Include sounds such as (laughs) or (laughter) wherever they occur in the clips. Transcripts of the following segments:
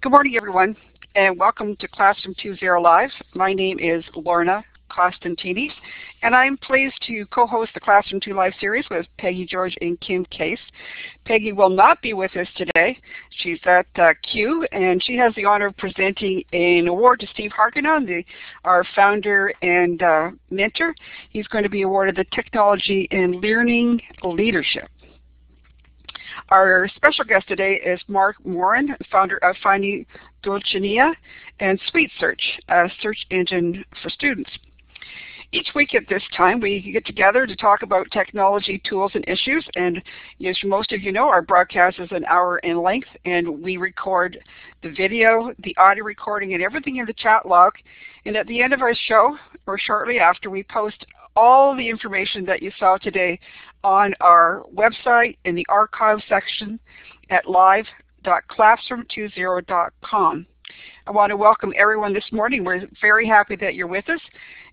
Good morning, everyone, and welcome to Classroom 2.0 Live. My name is Lorna Costantini, and I'm pleased to co-host the Classroom 2 Live series with Peggy George and Kim Case. Peggy will not be with us today. She's at uh, CUE, and she has the honor of presenting an award to Steve Hargadon, the, our founder and uh, mentor. He's going to be awarded the Technology and Learning Leadership. Our special guest today is Mark Moran, founder of Finding Dulcinea and Sweet Search, a search engine for students. Each week at this time, we get together to talk about technology, tools, and issues. And as most of you know, our broadcast is an hour in length, and we record the video, the audio recording, and everything in the chat log. And at the end of our show, or shortly after, we post all the information that you saw today on our website in the archive section at live.classroom20.com. I want to welcome everyone this morning. We're very happy that you're with us.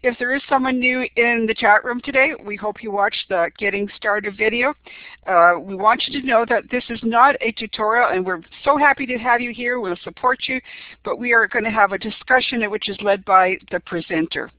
If there is someone new in the chat room today, we hope you watched the Getting Started video. Uh, we want you to know that this is not a tutorial and we're so happy to have you here. We'll support you, but we are going to have a discussion which is led by the presenter.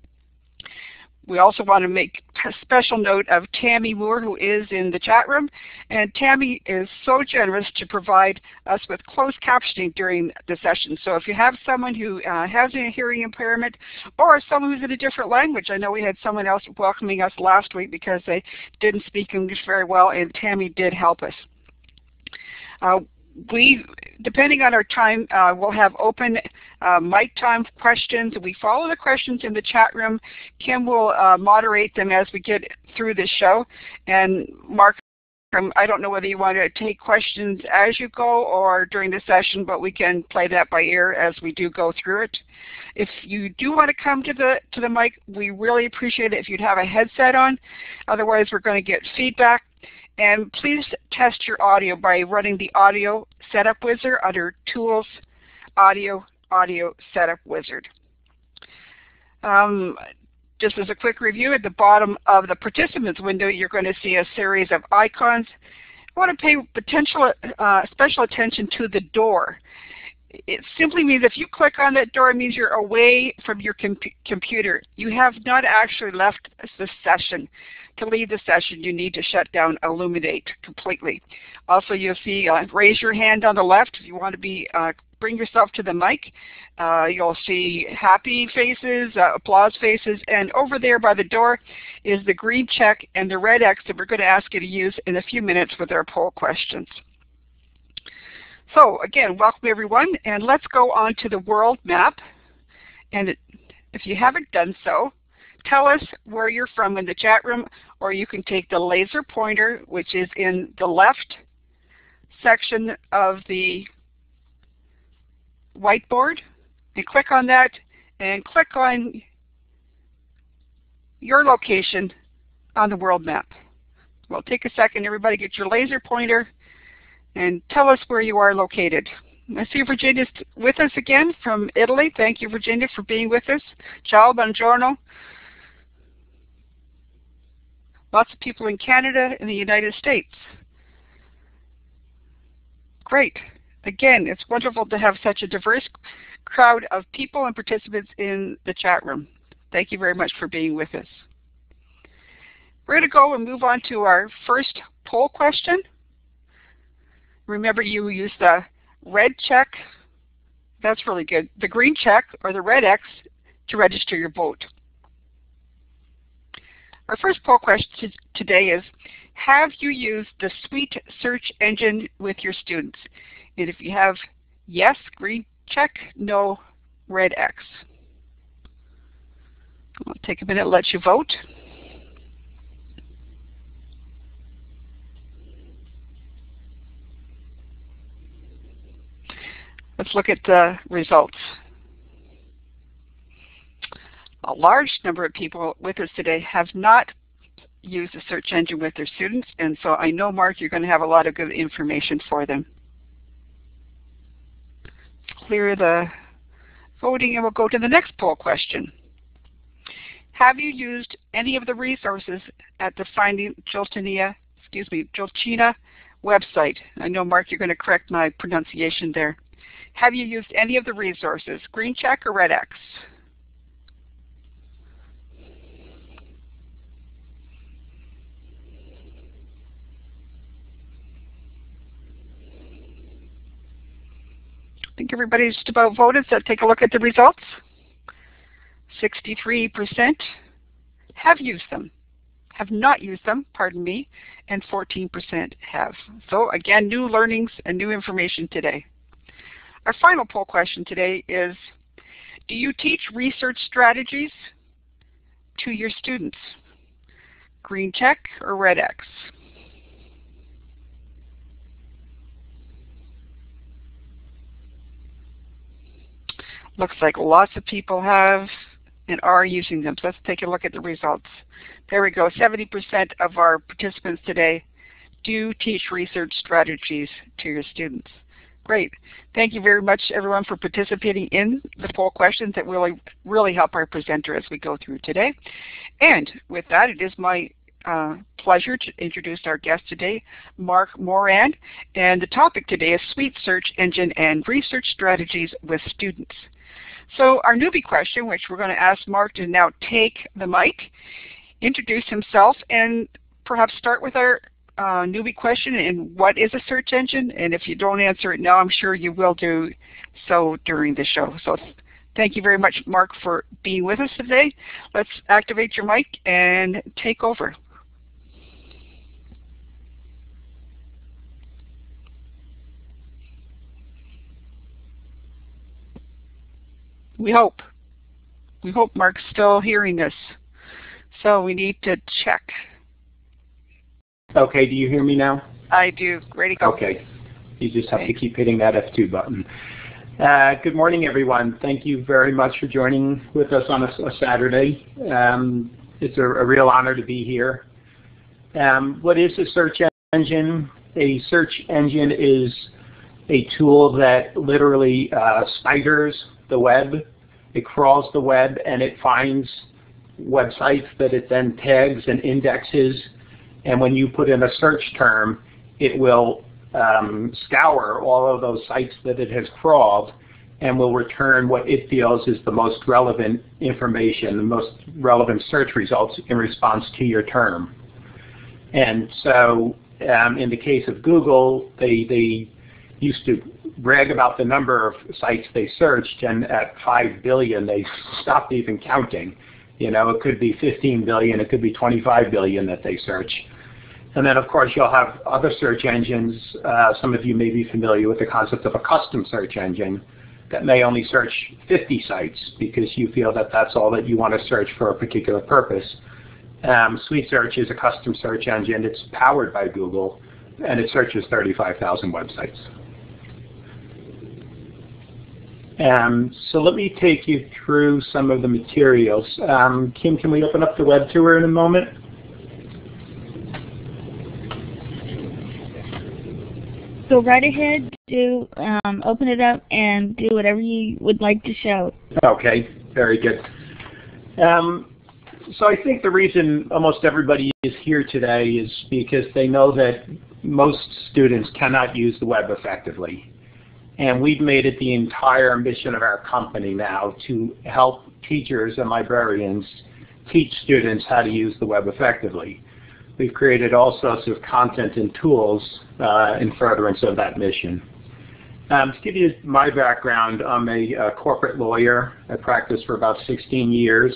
We also want to make a special note of Tammy Moore, who is in the chat room. And Tammy is so generous to provide us with closed captioning during the session. So if you have someone who uh, has a hearing impairment or someone who's in a different language, I know we had someone else welcoming us last week because they didn't speak English very well, and Tammy did help us. Uh, we, depending on our time, uh, we'll have open uh, mic time questions. We follow the questions in the chat room. Kim will uh, moderate them as we get through the show. And Mark, um, I don't know whether you want to take questions as you go or during the session, but we can play that by ear as we do go through it. If you do want to come to the to the mic, we really appreciate it if you'd have a headset on. Otherwise, we're going to get feedback. And please test your audio by running the Audio Setup Wizard under Tools, Audio, Audio Setup Wizard. Um, just as a quick review, at the bottom of the participants window, you're going to see a series of icons. I want to pay potential uh, special attention to the door. It simply means if you click on that door, it means you're away from your com computer. You have not actually left the session to leave the session, you need to shut down Elluminate completely. Also, you'll see uh, raise your hand on the left if you want to be uh, bring yourself to the mic. Uh, you'll see happy faces, uh, applause faces, and over there by the door is the green check and the red X that we're going to ask you to use in a few minutes with our poll questions. So again, welcome everyone, and let's go on to the world map. And if you haven't done so, tell us where you're from in the chat room, or you can take the laser pointer, which is in the left section of the whiteboard, and click on that, and click on your location on the world map. Well, take a second, everybody get your laser pointer, and tell us where you are located. I see Virginia's with us again from Italy. Thank you, Virginia, for being with us. Ciao, buongiorno. Lots of people in Canada and the United States. Great. Again, it's wonderful to have such a diverse crowd of people and participants in the chat room. Thank you very much for being with us. We're going to go and move on to our first poll question. Remember you use the red check, that's really good, the green check or the red X to register your vote. Our first poll question today is, have you used the Sweet search engine with your students? And if you have yes, green check, no, red X. I'll take a minute let you vote. Let's look at the results a large number of people with us today have not used the search engine with their students, and so I know, Mark, you're going to have a lot of good information for them. Clear the voting, and we'll go to the next poll question. Have you used any of the resources at the Finding Dulcinea, excuse me, Dulcina website? I know, Mark, you're going to correct my pronunciation there. Have you used any of the resources, green check or red X? I think everybody's just about voted, so take a look at the results. 63% have used them, have not used them, pardon me, and 14% have. So again, new learnings and new information today. Our final poll question today is, do you teach research strategies to your students? Green check or red X? Looks like lots of people have and are using them. So let's take a look at the results. There we go. 70% of our participants today do teach research strategies to your students. Great. Thank you very much everyone for participating in the poll questions that really, really help our presenter as we go through today. And with that, it is my uh, pleasure to introduce our guest today, Mark Moran. And the topic today is Sweet Search Engine and Research Strategies with Students. So our newbie question, which we're going to ask Mark to now take the mic, introduce himself, and perhaps start with our uh, newbie question and what is a search engine? And if you don't answer it now, I'm sure you will do so during the show. So thank you very much, Mark, for being with us today. Let's activate your mic and take over. We hope. We hope Mark's still hearing us. So we need to check. Okay, do you hear me now? I do. Ready to go. Okay. You just have to keep hitting that F2 button. Uh, good morning, everyone. Thank you very much for joining with us on a, a Saturday. Um, it's a, a, real honor to be here. Um, what is a search engine? A search engine is a tool that literally uh, spiders the web. It crawls the web and it finds websites that it then tags and indexes. And when you put in a search term, it will um, scour all of those sites that it has crawled and will return what it feels is the most relevant information, the most relevant search results in response to your term. And so um, in the case of Google, they, they used to brag about the number of sites they searched, and at 5 billion, they stopped even counting. You know, it could be 15 billion, it could be 25 billion that they search. And then, of course, you'll have other search engines. Uh, some of you may be familiar with the concept of a custom search engine that may only search 50 sites because you feel that that's all that you want to search for a particular purpose. Um, Sweet Search is a custom search engine. It's powered by Google, and it searches 35,000 websites. Um, so let me take you through some of the materials. Um, Kim, can we open up the web tour in a moment? Go right ahead, do um, open it up, and do whatever you would like to show. Okay, very good. Um, so I think the reason almost everybody is here today is because they know that most students cannot use the web effectively. And we've made it the entire mission of our company now to help teachers and librarians teach students how to use the web effectively. We've created all sorts of content and tools uh, in furtherance of that mission. Um, to give you my background, I'm a, a, corporate lawyer. I practiced for about 16 years,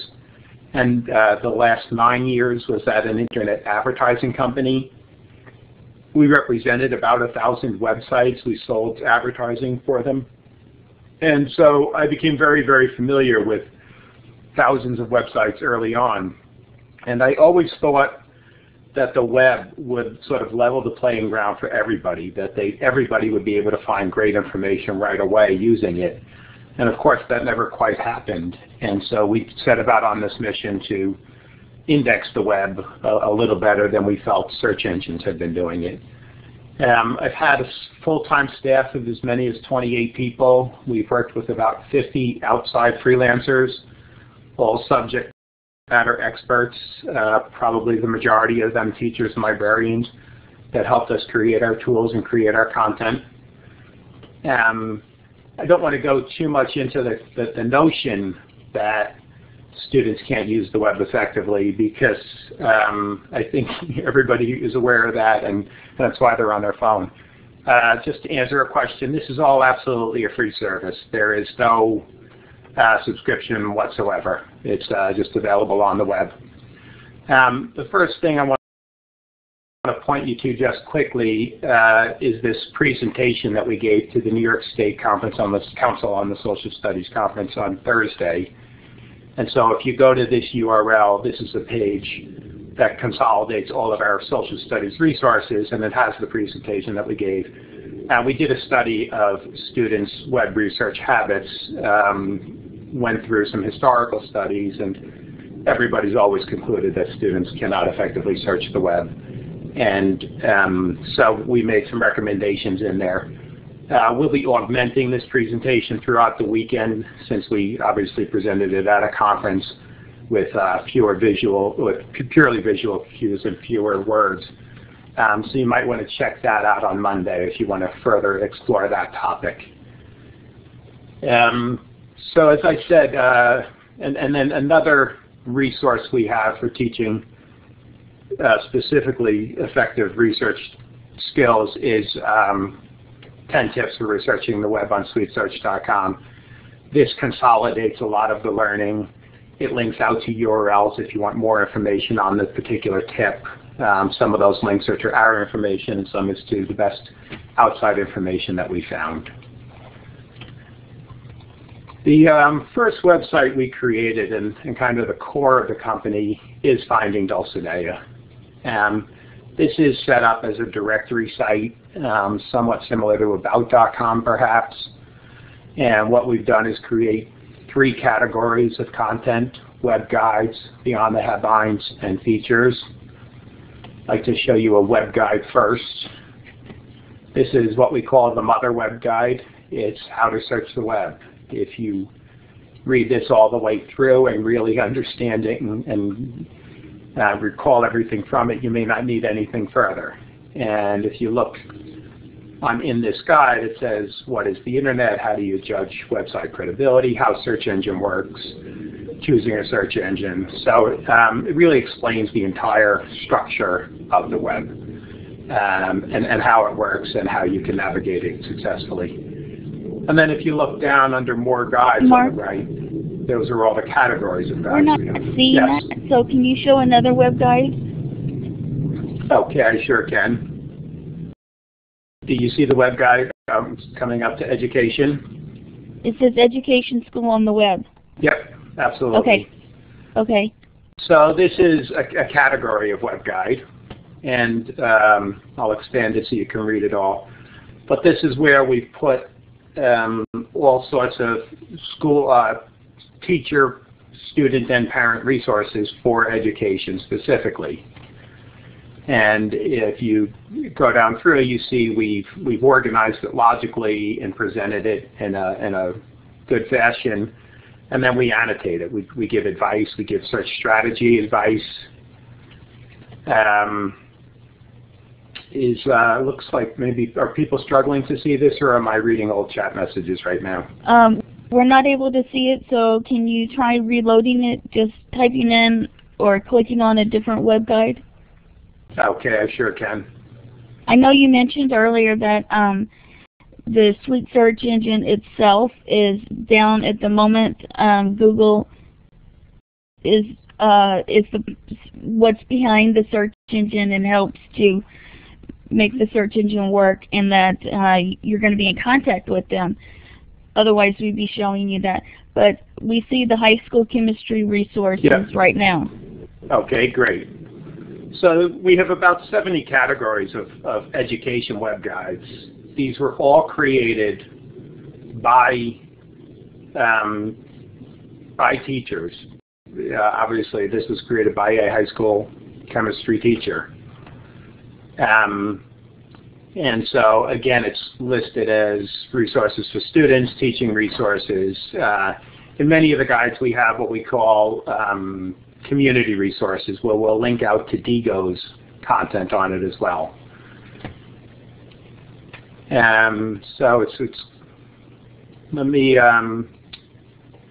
and uh, the last nine years was at an internet advertising company we represented about a thousand websites. We sold advertising for them. And so I became very, very familiar with thousands of websites early on. And I always thought that the web would sort of level the playing ground for everybody, that they, everybody would be able to find great information right away using it. And of course, that never quite happened. And so we set about on this mission to index the web a, a, little better than we felt search engines had been doing it. Um, I've had a full-time staff of as many as 28 people. We've worked with about 50 outside freelancers, all subject matter experts, uh, probably the majority of them teachers and librarians that helped us create our tools and create our content. Um, I don't want to go too much into the, the, the notion that students can't use the web effectively because um, I think (laughs) everybody is aware of that and that's why they're on their phone. Uh, just to answer a question, this is all absolutely a free service. There is no uh, subscription whatsoever. It's uh, just available on the web. Um, the first thing I want to point you to just quickly uh, is this presentation that we gave to the New York State Conference on the Council on the Social Studies Conference on Thursday. And so if you go to this URL, this is a page that consolidates all of our social studies resources and it has the presentation that we gave. And we did a study of students' web research habits, um, went through some historical studies, and everybody's always concluded that students cannot effectively search the web. And um, so we made some recommendations in there. Uh, we'll be augmenting this presentation throughout the weekend since we obviously presented it at a conference with uh, fewer visual, with purely visual cues and fewer words. Um, so you might want to check that out on Monday if you want to further explore that topic. Um, so as I said, uh, and, and then another resource we have for teaching uh, specifically effective research skills is um, 10 tips for researching the web on sweetsearch.com. This consolidates a lot of the learning. It links out to URLs if you want more information on this particular tip. Um, some of those links are to our information and some is to the best outside information that we found. The um, first website we created and, and, kind of the core of the company is Finding Dulcinea. Um, this is set up as a directory site, um, somewhat similar to About.com perhaps. And what we've done is create three categories of content, web guides, beyond the headlines, and features. I'd like to show you a web guide first. This is what we call the mother web guide. It's how to search the web. If you read this all the way through and really understand it and, and uh, recall everything from it, you may not need anything further. And if you look on in this guide, it says, what is the internet? How do you judge website credibility? How search engine works? Choosing a search engine. So um, it really explains the entire structure of the web um, and, and how it works and how you can navigate it successfully. And then if you look down under more guides Mark, on the right, those are all the categories of guides. We're not seeing yes. that, so can you show another web guide? Okay, I sure can. Do you see the web guide um, coming up to education? It says education school on the web. Yep, absolutely. Okay. Okay. So this is a, a category of web guide, and um, I'll expand it so you can read it all. But this is where we've put um, all sorts of school uh, teacher, student, and parent resources for education specifically. And if you go down through, you see we've we've organized it logically and presented it in a in a good fashion, and then we annotate it. We we give advice. We give search strategy advice. Um, is uh, looks like maybe are people struggling to see this, or am I reading old chat messages right now? Um, we're not able to see it, so can you try reloading it, just typing in or clicking on a different web guide? Okay, I sure can. I know you mentioned earlier that um, the Sweet Search engine itself is down at the moment. Um, Google is uh, is the what's behind the search engine and helps to make the search engine work, and that uh, you're going to be in contact with them. Otherwise, we'd be showing you that. But we see the high school chemistry resources right now. Okay, great. So we have about 70 categories of, of education web guides. These were all created by um, by teachers. Uh, obviously, this was created by a high school chemistry teacher. Um, and so, again, it's listed as resources for students, teaching resources. Uh, in many of the guides, we have what we call um, community resources where we'll link out to Diigo's content on it as well. Um, so it's, it's let me um,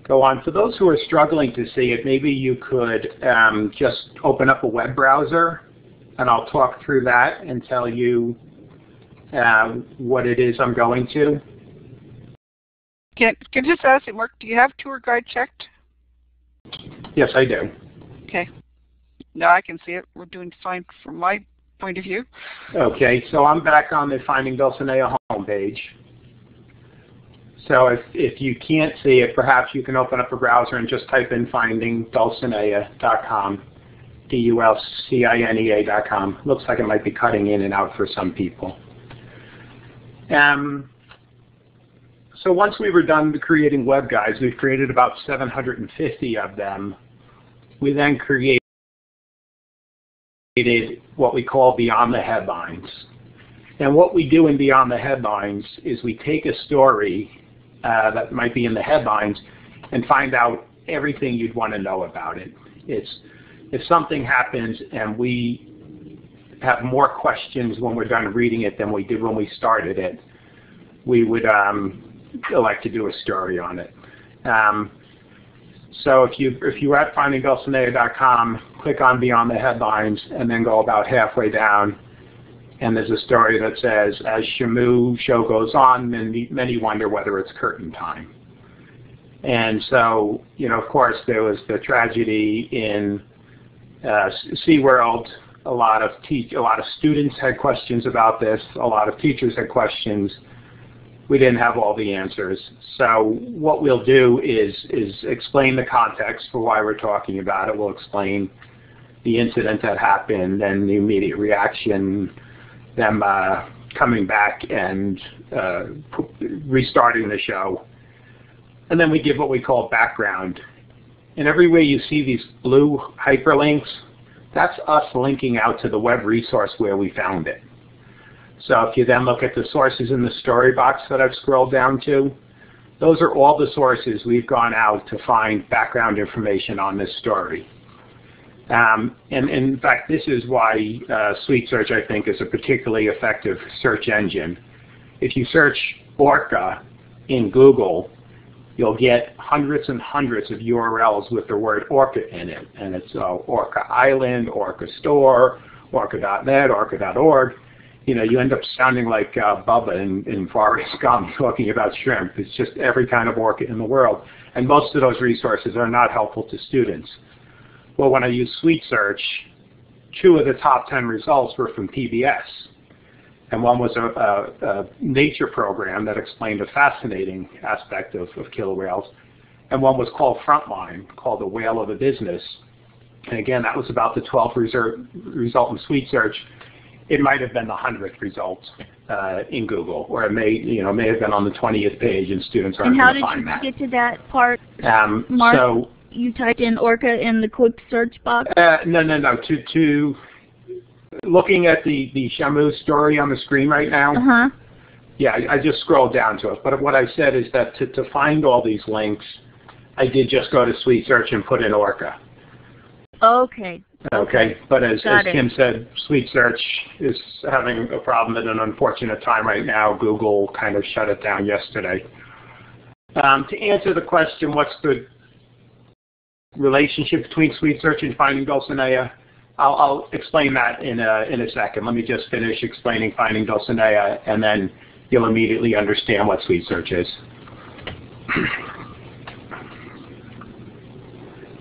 go on. For those who are struggling to see it, maybe you could um, just open up a web browser, and I'll talk through that and tell you uh, what it is I'm going to. Can, can just ask it, Mark, do you have tour guide checked? Yes, I do. Okay. No, I can see it. We're doing fine from my point of view. Okay, so I'm back on the Finding Dulcinea homepage. So if, if you can't see it, perhaps you can open up a browser and just type in findingdulcinea.com, D-U-L-C-I-N-E-A.com. Looks like it might be cutting in and out for some people. Um, so once we were done creating web guides, we've created about 750 of them. We then created what we call Beyond the Headlines. And what we do in Beyond the Headlines is we take a story uh, that might be in the headlines and find out everything you'd want to know about it. It's if something happens and we have more questions when we're done reading it than we did when we started it, we would um, like to do a story on it. Um, so if you if you're at findingdulcinea.com, click on Beyond the Headlines, and then go about halfway down, and there's a story that says, as Shamu show goes on, many, many wonder whether it's curtain time. And so, you know, of course, there was the tragedy in uh, SeaWorld. A lot of teach, a lot of students had questions about this. A lot of teachers had questions we didn't have all the answers. So what we'll do is, is explain the context for why we're talking about it. We'll explain the incident that happened and the immediate reaction, them uh, coming back and uh, restarting the show. And then we give what we call background. And everywhere you see these blue hyperlinks, that's us linking out to the web resource where we found it. So if you then look at the sources in the story box that I've scrolled down to, those are all the sources we've gone out to find background information on this story. Um, and, and, in fact, this is why uh, Sweet Search, I think, is a particularly effective search engine. If you search Orca in Google, you'll get hundreds and hundreds of URLs with the word Orca in it. And it's uh, Orca Island, Orca Store, Orca.net, Orca.org you know, you end up sounding like uh, Bubba in, in Forrest Gump (laughs) talking about shrimp. It's just every kind of orca in the world. And most of those resources are not helpful to students. Well, when I use Sweet Search, two of the top 10 results were from PBS. And one was a, a, a nature program that explained a fascinating aspect of, of killer whales. And one was called Frontline, called The Whale of a Business. And again, that was about the 12th result in Sweet Search it might have been the hundredth result uh, in Google, or it may, you know, may have been on the 20th page, and students aren't going to find that. And how did you get to that part, um, Mark? So, you typed in Orca in the quick search box? Uh, no, no, no. To to looking at the the Shamu story on the screen right now. Uh huh. Yeah, I, I just scrolled down to it. But what I said is that to to find all these links, I did just go to Sweet Search and put in Orca. Okay. Okay, but as, as it. Kim said, Sweet Search is having a problem at an unfortunate time right now. Google kind of shut it down yesterday. Um, to answer the question, what's the relationship between Sweet Search and finding Dulcinea? I'll, I'll explain that in a, in a second. Let me just finish explaining finding Dulcinea, and then you'll immediately understand what Sweet Search is. (clears throat)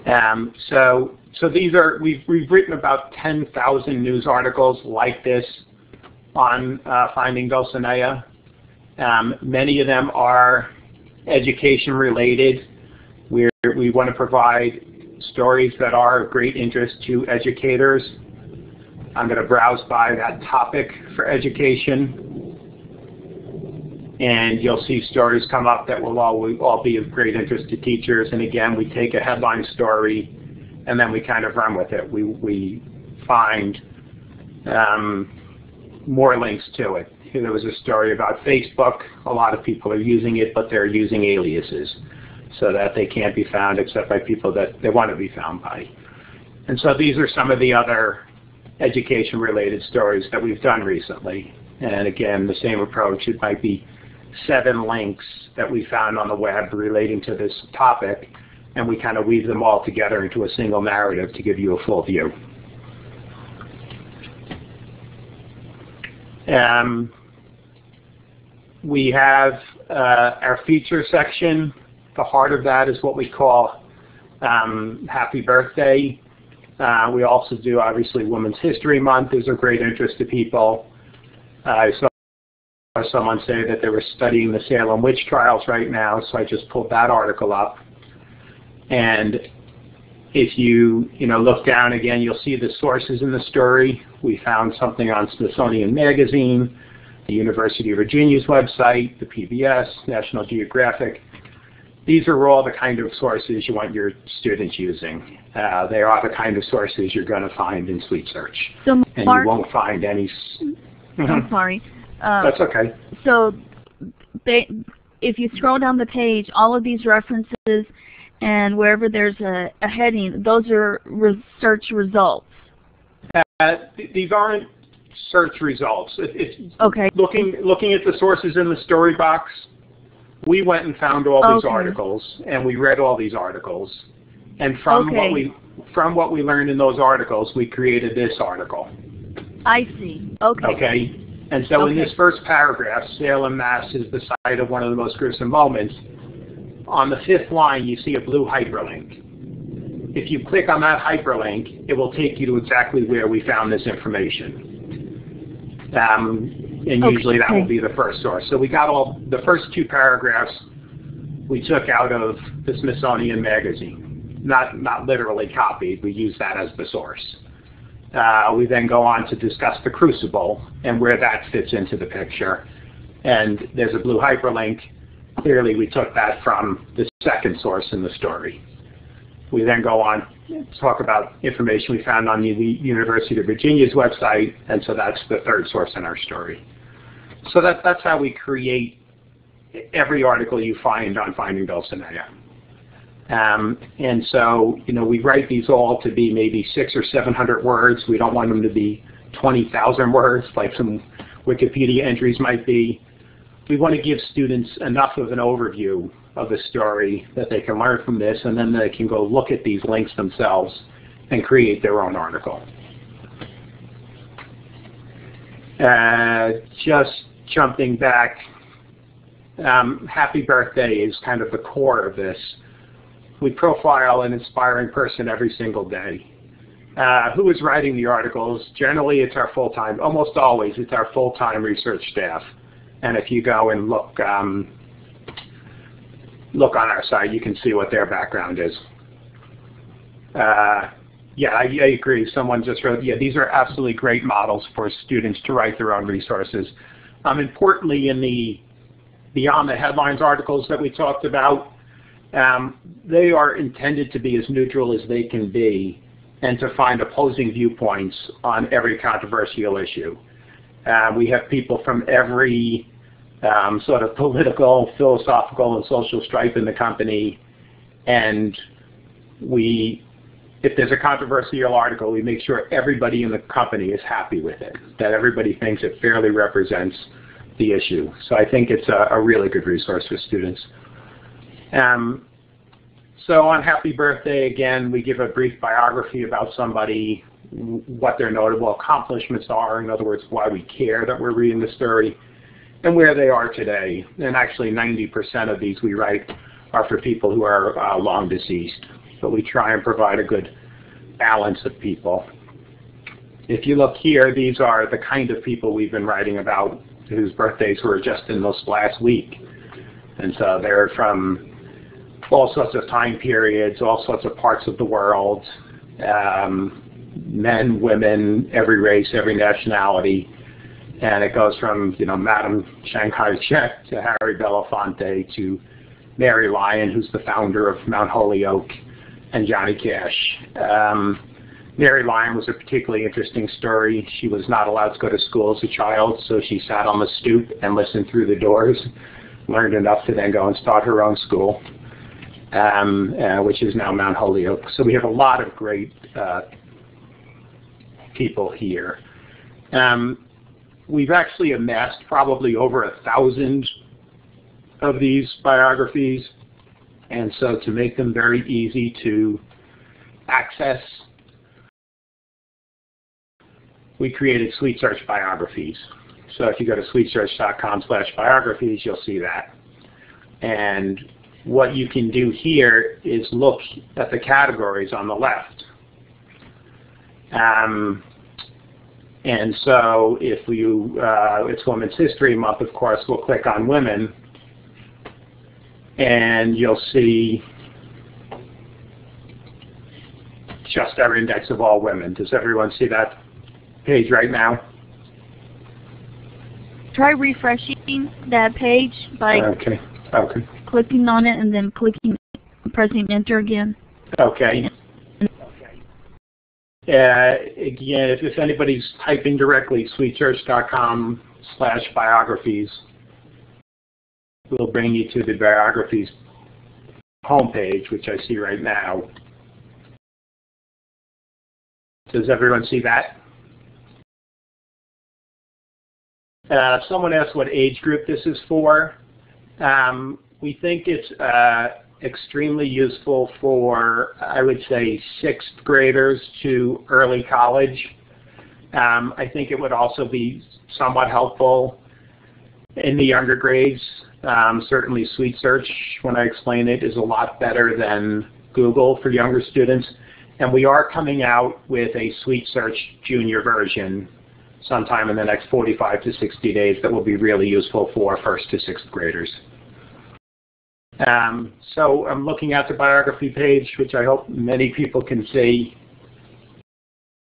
Um, so so these are, we've, we've written about 10,000 news articles like this on uh, finding Dulcinea. Um, many of them are education related. We're, we want to provide stories that are of great interest to educators. I'm going to browse by that topic for education. And you'll see stories come up that will all, will all be of great interest to teachers. And again, we take a headline story and then we kind of run with it. We, we find um, more links to it. There was a story about Facebook. A lot of people are using it, but they're using aliases so that they can't be found except by people that they want to be found by. And so these are some of the other education-related stories that we've done recently. And again, the same approach. It might be seven links that we found on the web relating to this topic, and we kind of weave them all together into a single narrative to give you a full view. Um, we have uh, our feature section. The heart of that is what we call um, Happy Birthday. Uh, we also do, obviously, Women's History Month is of great interest to people. Uh, I saw someone say that they were studying the Salem witch trials right now, so I just pulled that article up. And if you, you know, look down again, you'll see the sources in the story. We found something on Smithsonian Magazine, the University of Virginia's website, the PBS, National Geographic. These are all the kind of sources you want your students using. Uh, they are the kind of sources you're going to find in Sweet Search. So and Mark, you won't find any... I'm sorry. Uh, That's okay. So they, if you scroll down the page, all of these references and wherever there's a, a heading, those are research results. Uh, th these aren't search results. It, Okay. looking looking at the sources in the story box. We went and found all these Okay. articles, and we read all these articles. And from Okay. what we from what we learned in those articles, we created this article. I see. Okay. Okay. And so in this first paragraph, Salem, Mass. is the site of one of the most gruesome moments. On the fifth line, you see a blue hyperlink. If you click on that hyperlink, it will take you to exactly where we found this information. Um, and Okay. usually that will be the first source. So we got all, the first two paragraphs we took out of the Smithsonian Magazine. Not, not literally copied, we use that as the source. Uh, we then go on to discuss the crucible and where that fits into the picture. And there's a blue hyperlink. Clearly, we took that from the second source in the story. We then go on to talk about information we found on the University of Virginia's website, and so that's the third source in our story. So that, that's how we create every article you find on Finding Dulcinea. Um, and so, you know, we write these all to be maybe six or 700 words. We don't want them to be 20,000 words like some Wikipedia entries might be. We want to give students enough of an overview of the story that they can learn from this and then they can go look at these links themselves and create their own article. Uh, just jumping back, um, happy birthday is kind of the core of this we profile an inspiring person every single day. Uh, who is writing the articles? Generally, it's our full-time, almost always, it's our full-time research staff. And if you go and look, um, look on our site, you can see what their background is. Uh, yeah, I, I agree. Someone just wrote, yeah, these are absolutely great models for students to write their own resources. Um, importantly, in the beyond the headlines articles that we talked about, um, they are intended to be as neutral as they can be and to find opposing viewpoints on every controversial issue. Uh, we have people from every um, sort of political, philosophical, and social stripe in the company, and we, if there's a controversial article, we make sure everybody in the company is happy with it, that everybody thinks it fairly represents the issue. So I think it's a, a really good resource for students. Um, so on Happy Birthday, again, we give a brief biography about somebody, what their notable accomplishments are, in other words, why we care that we're reading the story, and where they are today. And actually 90% of these we write are for people who are uh, long deceased. But we try and provide a good balance of people. If you look here, these are the kind of people we've been writing about whose birthdays were just in this last week. And so they're from all sorts of time periods, all sorts of parts of the world, um, men, women, every race, every nationality. And it goes from, you know, Madam Chiang Kai-shek to Harry Belafonte to Mary Lyon, who's the founder of Mount Holyoke, and Johnny Cash. Um, Mary Lyon was a particularly interesting story. She was not allowed to go to school as a child, so she sat on the stoop and listened through the doors, learned enough to then go and start her own school um, uh, which is now Mount Holyoke. So we have a lot of great uh, people here. Um, we've actually amassed probably over a thousand of these biographies. And so to make them very easy to access, we created SweetSearch biographies. So if you go to sweetsearch.com slash biographies, you'll see that. And what you can do here is look at the categories on the left. Um, and so if you, uh, it's Women's History Month, of course, we'll click on women, and you'll see just our index of all women. Does everyone see that page right now? Try refreshing that page by Okay. Okay. clicking on it and then clicking, pressing enter again. Okay. Uh, again, if, if anybody's typing directly, sweetsearch.com slash biographies will bring you to the biographies homepage, which I see right now. Does everyone see that? Uh, someone asked what age group this is for. Um, we think it's uh, extremely useful for, I would say, sixth graders to early college. Um, I think it would also be somewhat helpful in the younger grades. Um, certainly SweetSearch, when I explain it, is a lot better than Google for younger students. And we are coming out with a Sweet Search junior version sometime in the next 45 to 60 days that will be really useful for first to sixth graders. Um, so I'm looking at the biography page, which I hope many people can see.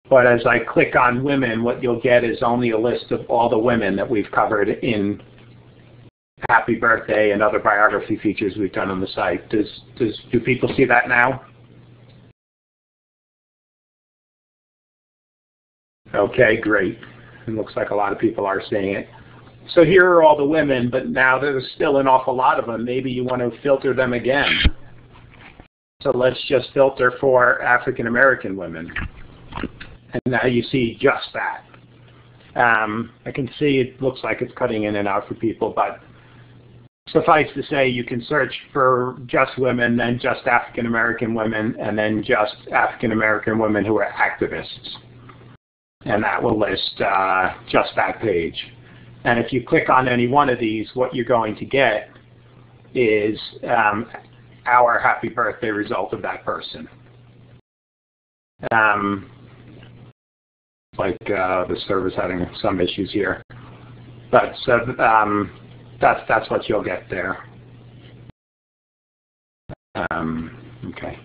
But as I click on women, what you'll get is only a list of all the women that we've covered in Happy Birthday and other biography features we've done on the site. Does, does, do people see that now? Okay, great. It looks like a lot of people are seeing it. So here are all the women, but now there's still an awful lot of them. Maybe you want to filter them again. So let's just filter for African American women. And now you see just that. Um, I can see it looks like it's cutting in and out for people, but suffice to say you can search for just women, then just African American women, and then just African American women who are activists. And that will list uh, just that page. And if you click on any one of these, what you're going to get is um, our happy birthday result of that person. Um, like uh, the server's having some issues here. But so, um, that's, that's what you'll get there. Um, okay.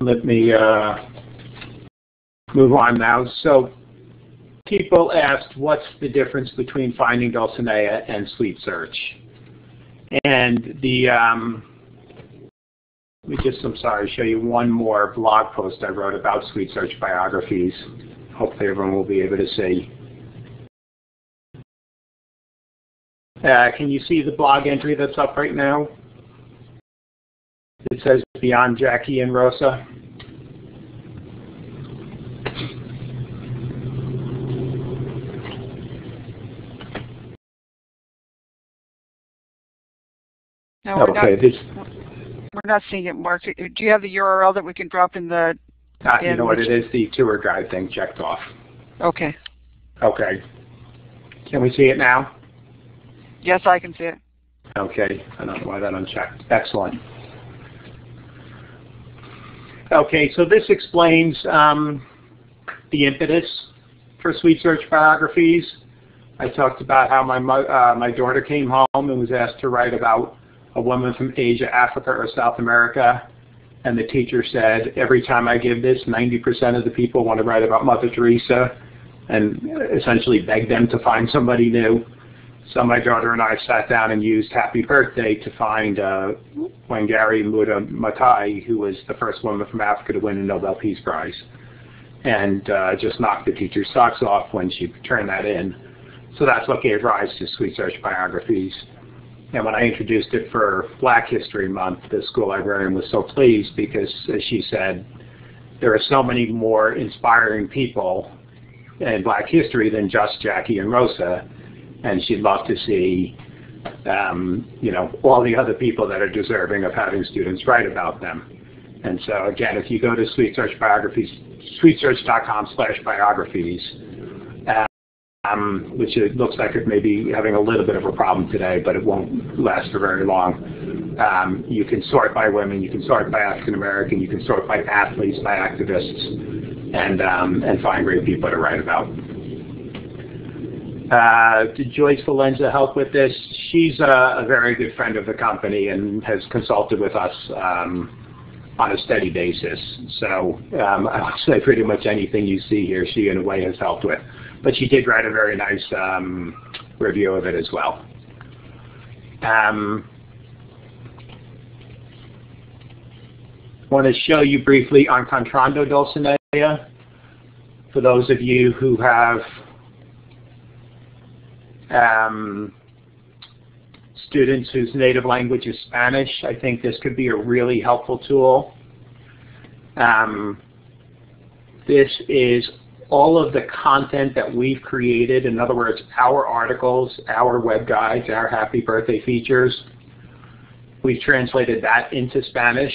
Let me uh, move on now. So people asked what's the difference between finding Dulcinea and Sweet Search?" And the, um, let me just, I'm sorry, show you one more blog post I wrote about Sweet Search biographies. Hopefully everyone will be able to see. Uh, can you see the blog entry that's up right now? It says Beyond Jackie and Rosa. No, we're okay, not, we're not seeing it, Mark. Do you have the URL that we can drop in the? uh, you know what it is, the tour guide thing checked off. Okay. Okay. Can we see it now? Yes, I can see it. Okay, I don't know why that unchecked. Excellent. Okay, so this explains um, the impetus for Sweet Search biographies. I talked about how my uh, my daughter came home and was asked to write about a woman from Asia, Africa, or South America, and the teacher said, every time I give this, 90% of the people want to write about Mother Teresa, and essentially beg them to find somebody new. So my daughter and I sat down and used Happy Birthday to find uh, Wangari Muta Maathai, who was the first woman from Africa to win a Nobel Peace Prize. And uh, just knocked the teacher's socks off when she turned that in. So that's what gave rise to Sweet Search biographies. And when I introduced it for Black History Month, the school librarian was so pleased because, as she said, there are so many more inspiring people in Black history than just Jackie and Rosa and she'd love to see um, you know, all the other people that are deserving of having students write about them. And so again, if you go to SweetSearch biographies, sweetsearch.com slash biographies, um, which it looks like it may be having a little bit of a problem today, but it won't last for very long. Um, you can sort by women, you can sort by African American, you can sort by athletes, by activists, and um, and find great people to write about. Uh, did Joyce Valenza help with this? She's a, a, very good friend of the company and has consulted with us um, on a steady basis. So um, (laughs) I'll say pretty much anything you see here, she in a way has helped with. But she did write a very nice um, review of it as well. Um, want to show you briefly Encontrando Dulcinea. For those of you who have um, students whose native language is Spanish, I think this could be a really helpful tool. Um, this is all of the content that we've created, in other words, our articles, our web guides, our happy birthday features. We've translated that into Spanish.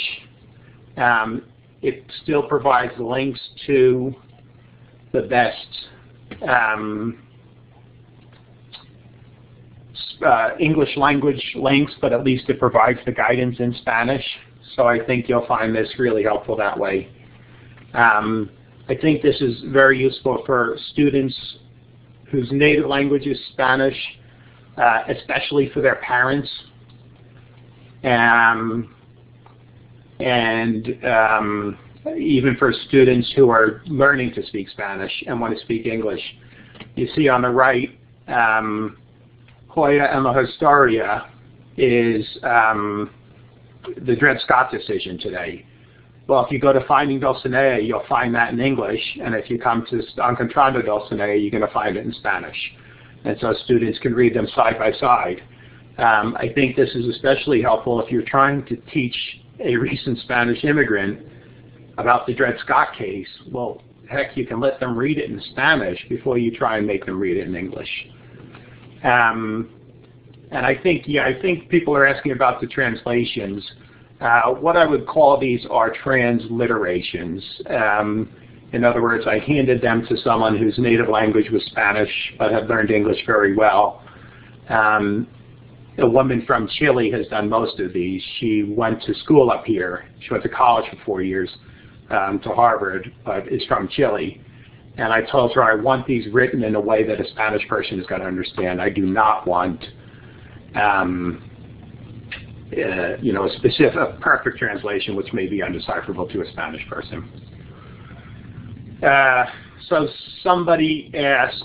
Um, it still provides links to the best um, uh, English language links, but at least it provides the guidance in Spanish. So I think you'll find this really helpful that way. Um, I think this is very useful for students whose native language is Spanish, uh, especially for their parents. Um, and um, even for students who are learning to speak Spanish and want to speak English. You see on the right, um, Hoy en La Historia is um, the Dred Scott decision today. Well, if you go to Finding Dulcinea, you'll find that in English, and if you come to Encontrando Dulcinea, you're going to find it in Spanish. And so students can read them side by side. Um, I think this is especially helpful if you're trying to teach a recent Spanish immigrant about the Dred Scott case. Well, heck, you can let them read it in Spanish before you try and make them read it in English. Um, and I think, yeah, I think people are asking about the translations. Uh, what I would call these are transliterations. Um, in other words, I handed them to someone whose native language was Spanish but had learned English very well. Um, a woman from Chile has done most of these. She went to school up here. She went to college for four years um, to Harvard, but is from Chile. And I told her I want these written in a way that a Spanish person is going to understand. I do not want, um, uh, you know, a specific, a perfect translation which may be undecipherable to a Spanish person. Uh, so somebody asked,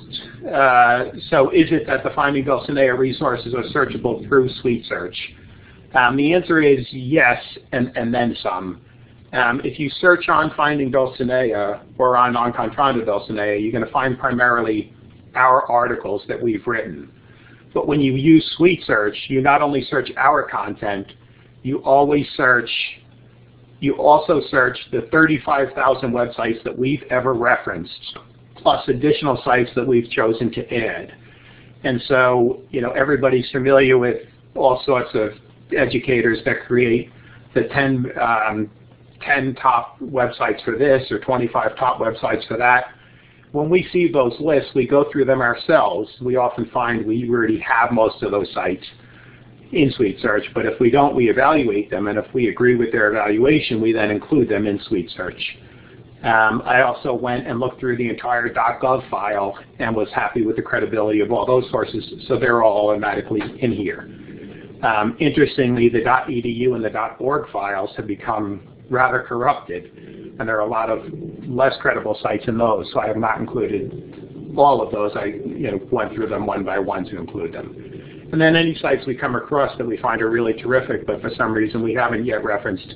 uh, so is it that the Finding Dulcinea resources are searchable through SweetSearch? Um, the answer is yes, and, and then some. Um, if you search on Finding Dulcinea or on Encontrando Dulcinea, you're going to find primarily our articles that we've written. But when you use Sweet Search, you not only search our content, you always search, you also search the 35,000 websites that we've ever referenced, plus additional sites that we've chosen to add. And so, you know, everybody's familiar with all sorts of educators that create the 10 um, 10 top websites for this or 25 top websites for that. When we see those lists, we go through them ourselves. We often find we already have most of those sites in Suite SweetSearch, but if we don't, we evaluate them, and if we agree with their evaluation, we then include them in SweetSearch. Um, I also went and looked through the entire .gov file and was happy with the credibility of all those sources, so they're all automatically in here. Um, interestingly, the .edu and the .org files have become rather corrupted, and there are a lot of less credible sites in those, so I have not included all of those. I you know, went through them one by one to include them. And then any sites we come across that we find are really terrific, but for some reason we haven't yet referenced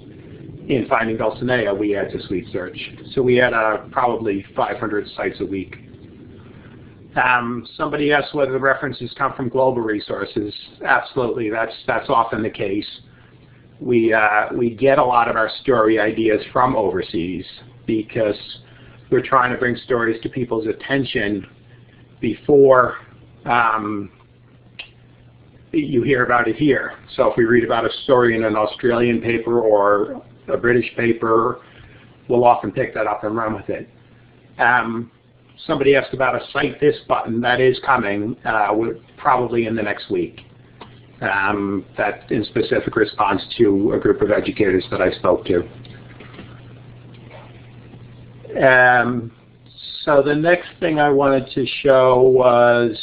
in Finding Dulcinea, we add to Sweet Search. So we add uh, probably 500 sites a week. Um, somebody asked whether the references come from global resources. Absolutely, that's, that's often the case we, uh, we get a lot of our story ideas from overseas because we're trying to bring stories to people's attention before um, you hear about it here. So if we read about a story in an Australian paper or a British paper, we'll often pick that up and run with it. Um, somebody asked about a Cite This button. That is coming uh, probably in the next week. Um, that in specific response to a group of educators that I spoke to. Um, so the next thing I wanted to show was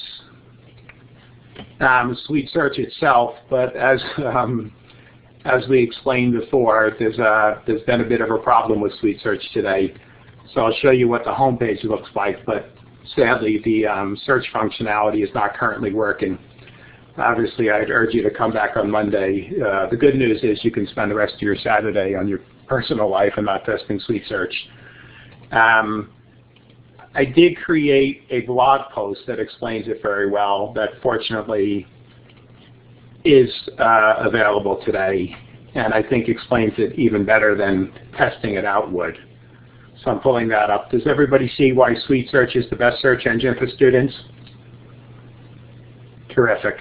um, Sweet Search itself, but as (laughs) um, as we explained before, there's a, there's been a bit of a problem with Sweet Search today. So I'll show you what the home page looks like, but sadly the um, search functionality is not currently working. Obviously, I'd urge you to come back on Monday. Uh, the good news is you can spend the rest of your Saturday on your personal life and not testing Sweet Search. Um, I did create a blog post that explains it very well that fortunately is uh, available today and I think explains it even better than testing it out would. So I'm pulling that up. Does everybody see why Sweet Search is the best search engine for students? Terrific.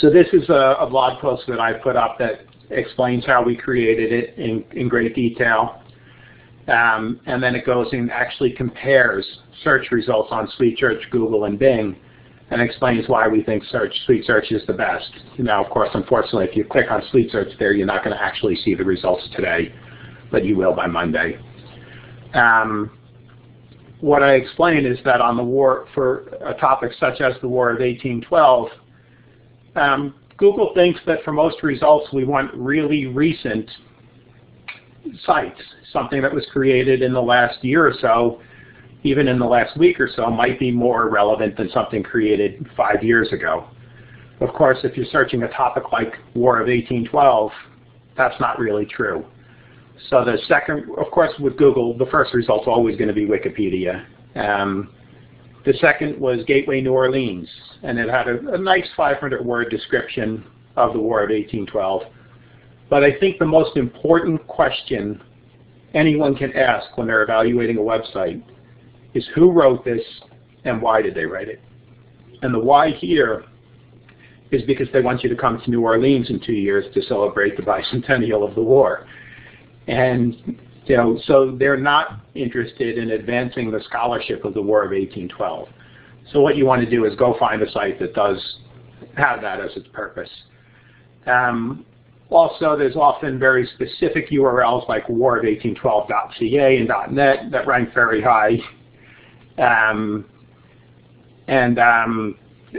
So this is a, a blog post that I put up that explains how we created it in, in great detail. Um, and then it goes and actually compares search results on Sweet Search, Google, and Bing, and explains why we think search, Sweet Search is the best. Now, of course, unfortunately, if you click on Sweet Search there, you're not going to actually see the results today, but you will by Monday. Um, what I explain is that on the war, for a topic such as the War of 1812, um, Google thinks that for most results we want really recent sites. Something that was created in the last year or so, even in the last week or so, might be more relevant than something created five years ago. Of course, if you're searching a topic like War of 1812, that's not really true. So the second, of course, with Google, the first result's always going to be Wikipedia. Um, the second was Gateway New Orleans, and it had a, a nice 500-word description of the War of 1812. But I think the most important question anyone can ask when they're evaluating a website is who wrote this and why did they write it? And the why here is because they want you to come to New Orleans in two years to celebrate the bicentennial of the war. And you know, so they're not interested in advancing the scholarship of the War of 1812. So what you want to do is go find a site that does have that as its purpose. Um, also, there's often very specific URLs like war1812.ca and .net that rank very high. Um, and um,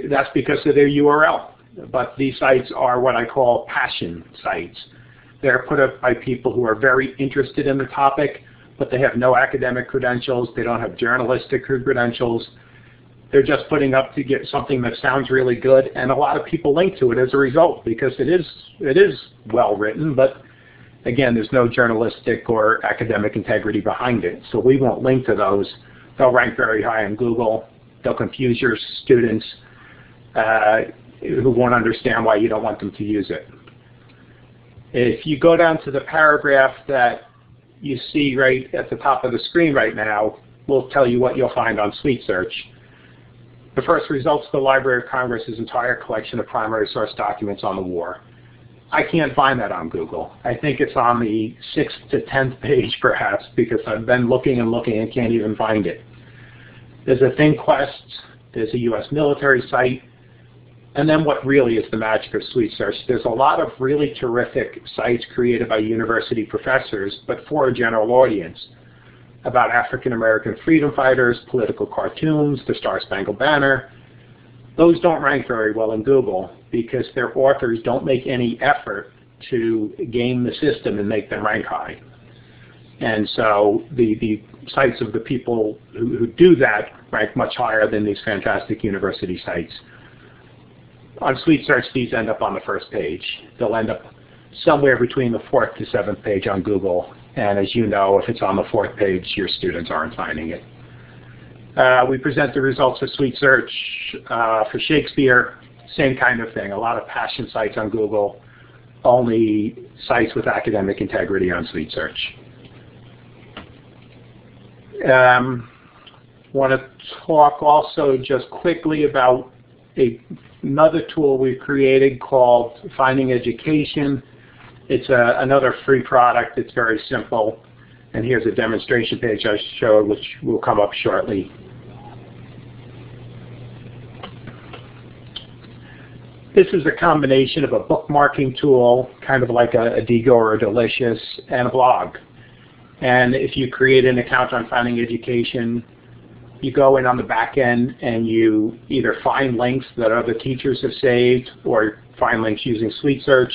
that's because of their URL. But these sites are what I call passion sites. They're put up by people who are very interested in the topic, but they have no academic credentials. They don't have journalistic credentials. They're just putting up to get something that sounds really good, and a lot of people link to it as a result because it is it is well written, but again, there's no journalistic or academic integrity behind it. So we won't link to those. They'll rank very high on Google. They'll confuse your students uh, who won't understand why you don't want them to use it. If you go down to the paragraph that you see right at the top of the screen right now, we'll tell you what you'll find on Sweet Search. The first results of the Library of Congress's entire collection of primary source documents on the war. I can't find that on Google. I think it's on the 6th to 10th page (laughs) perhaps because I've been looking and looking and can't even find it. There's a ThinkQuest, there's a U.S. military site, and then what really is the magic of Sweet Search? There's a lot of really terrific sites created by university professors, but for a general audience about African American freedom fighters, political cartoons, the Star Spangled Banner. Those don't rank very well in Google because their authors don't make any effort to game the system and make them rank high. And so the, the sites of the people who, who do that rank much higher than these fantastic university sites. On Sweet Search, these end up on the first page. They'll end up somewhere between the fourth to seventh page on Google and as you know, if it's on the fourth page, your students aren't finding it. Uh, we present the results of Sweet Search uh, for Shakespeare. Same kind of thing. A lot of passion sites on Google, only sites with academic integrity on Sweet Search. Um, want to talk also just quickly about a another tool we've created called Finding Education. It's a, another free product. It's very simple. And here's a demonstration page I showed, which will come up shortly. This is a combination of a bookmarking tool, kind of like a, a Diigo or a Delicious, and a blog. And if you create an account on Finding Education, you go in on the back end and you either find links that other teachers have saved or find links using sweet search.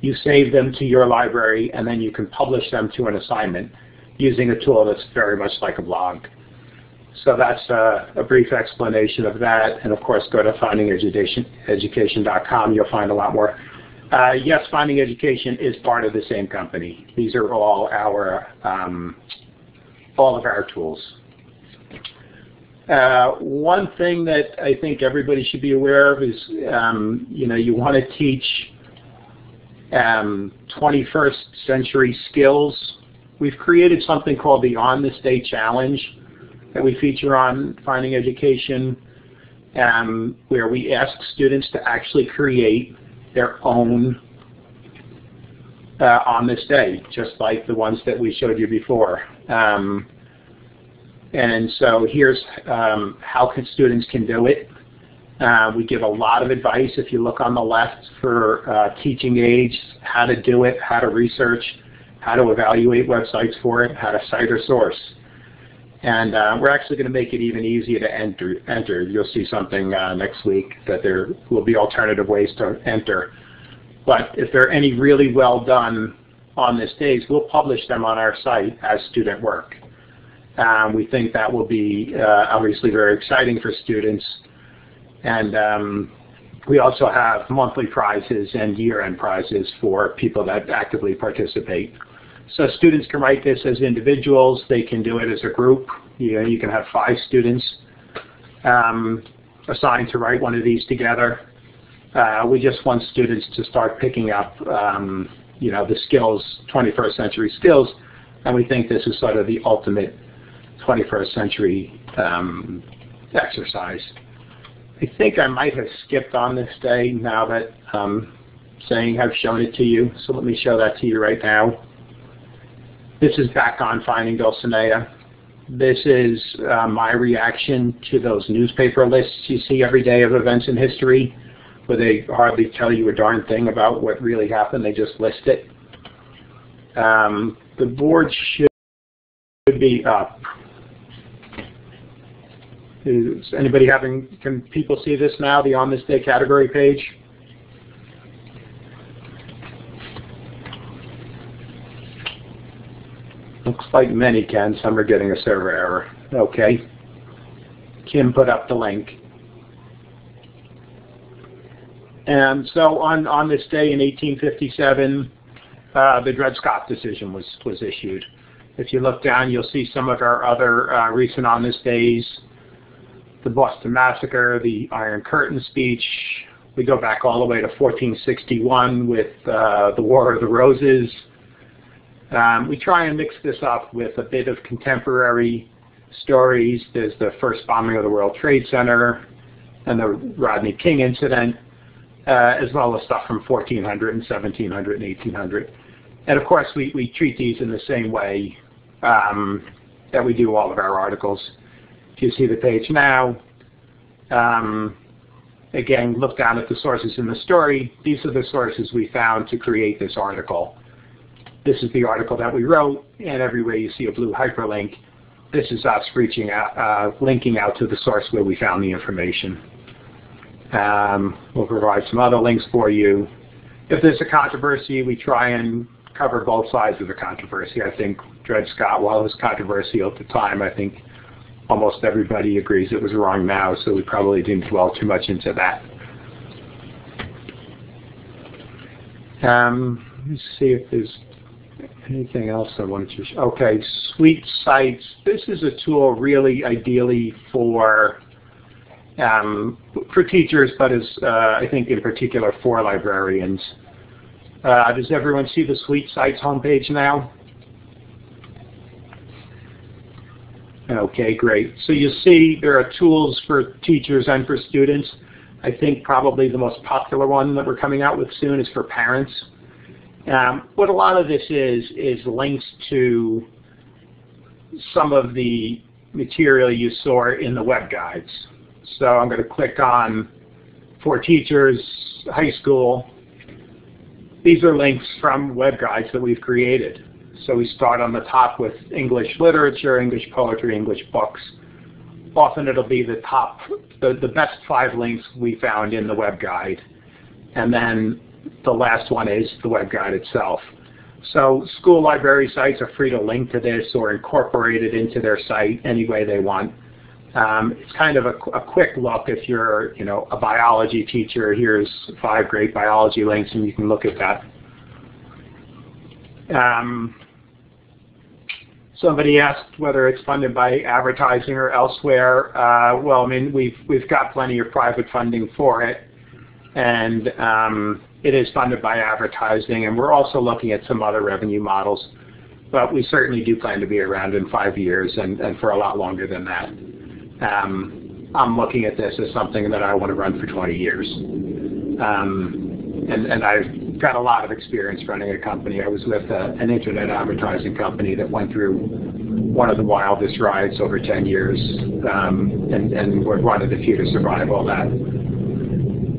You save them to your library and then you can publish them to an assignment using a tool that's very much like a blog. So that's uh, a brief explanation of that. And of course, go to findingeducation.com. You'll find a lot more. Uh, yes, Finding Education is part of the same company. These are all our um, all of our tools. Uh, one thing that I think everybody should be aware of is, um, you know, you want to teach um, 21st century skills. We've created something called the On This Day Challenge that we feature on Finding Education, um, where we ask students to actually create their own uh, on this day, just like the ones that we showed you before. Um, and so here's um, how students can do it. Uh, we give a lot of advice if you look on the left for uh, teaching aids, how to do it, how to research, how to evaluate websites for it, how to cite or source. And uh, we're actually going to make it even easier to enter. enter. You'll see something uh, next week that there will be alternative ways to enter. But if there are any really well done on this days, we'll publish them on our site as student work. Um, we think that will be uh, obviously very exciting for students. And um, we also have monthly prizes and year-end prizes for people that actively participate. So students can write this as individuals. They can do it as a group. You, know, you can have five students um, assigned to write one of these together. Uh, we just want students to start picking up, um, you know, the skills, 21st century skills, and we think this is sort of the ultimate 21st century um, exercise. I think I might have skipped on this day now that um, saying I've shown it to you, so let me show that to you right now. This is back on Finding Dulcinea. This is uh, my reaction to those newspaper lists you see every day of events in history where they hardly tell you a darn thing about what really happened. They just list it. Um, the board should be up. Is anybody having, can people see this now, the on this day category page? Looks like many can, some are getting a server error. Okay. Kim put up the link. And so on, on this day in 1857, uh, the Dred Scott decision was, was issued. If you look down, you'll see some of our other uh, recent on this days the Boston Massacre, the Iron Curtain speech. We go back all the way to 1461 with uh, the War of the Roses. Um, we try and mix this up with a bit of contemporary stories. There's the first bombing of the World Trade Center and the Rodney King incident, uh, as well as stuff from 1400 and 1700 and 1800. And of course, we, we treat these in the same way um, that we do all of our articles. If you see the page now, um, again, look down at the sources in the story. These are the sources we found to create this article. This is the article that we wrote, and everywhere you see a blue hyperlink, this is us reaching out, uh, linking out to the source where we found the information. Um, we'll provide some other links for you. If there's a controversy, we try and cover both sides of the controversy. I think Dred Scott, while it was controversial at the time, I think almost everybody agrees it was wrong now, so we probably didn't dwell too much into that. Um, let's see if there's anything else I wanted to show. Okay, Sweet Sites. This is a tool really ideally for um, for teachers, but is uh, I think in particular for librarians. Uh, does everyone see the Sweet Sites homepage now? Okay, great. So you see there are tools for teachers and for students. I think probably the most popular one that we're coming out with soon is for parents. Um, what a lot of this is, is links to some of the material you saw in the web guides. So I'm going to click on for teachers, high school. These are links from web guides that we've created. So we start on the top with English literature, English poetry, English books. Often it'll be the top, the, the best five links we found in the web guide. And then the last one is the web guide itself. So school library sites are free to link to this or incorporate it into their site any way they want. Um, it's kind of a, a, quick look if you're, you know, a biology teacher. Here's five great biology links, and you can look at that. Um, somebody asked whether it's funded by advertising or elsewhere. Uh, well, I mean, we've we've got plenty of private funding for it, and um, it is funded by advertising, and we're also looking at some other revenue models. But we certainly do plan to be around in five years and, and for a lot longer than that. Um, I'm looking at this as something that I want to run for 20 years. Um, and, and I've got a lot of experience running a company. I was with a, an internet advertising company that went through one of the wildest rides over 10 years, um, and, and of the few to survive all that.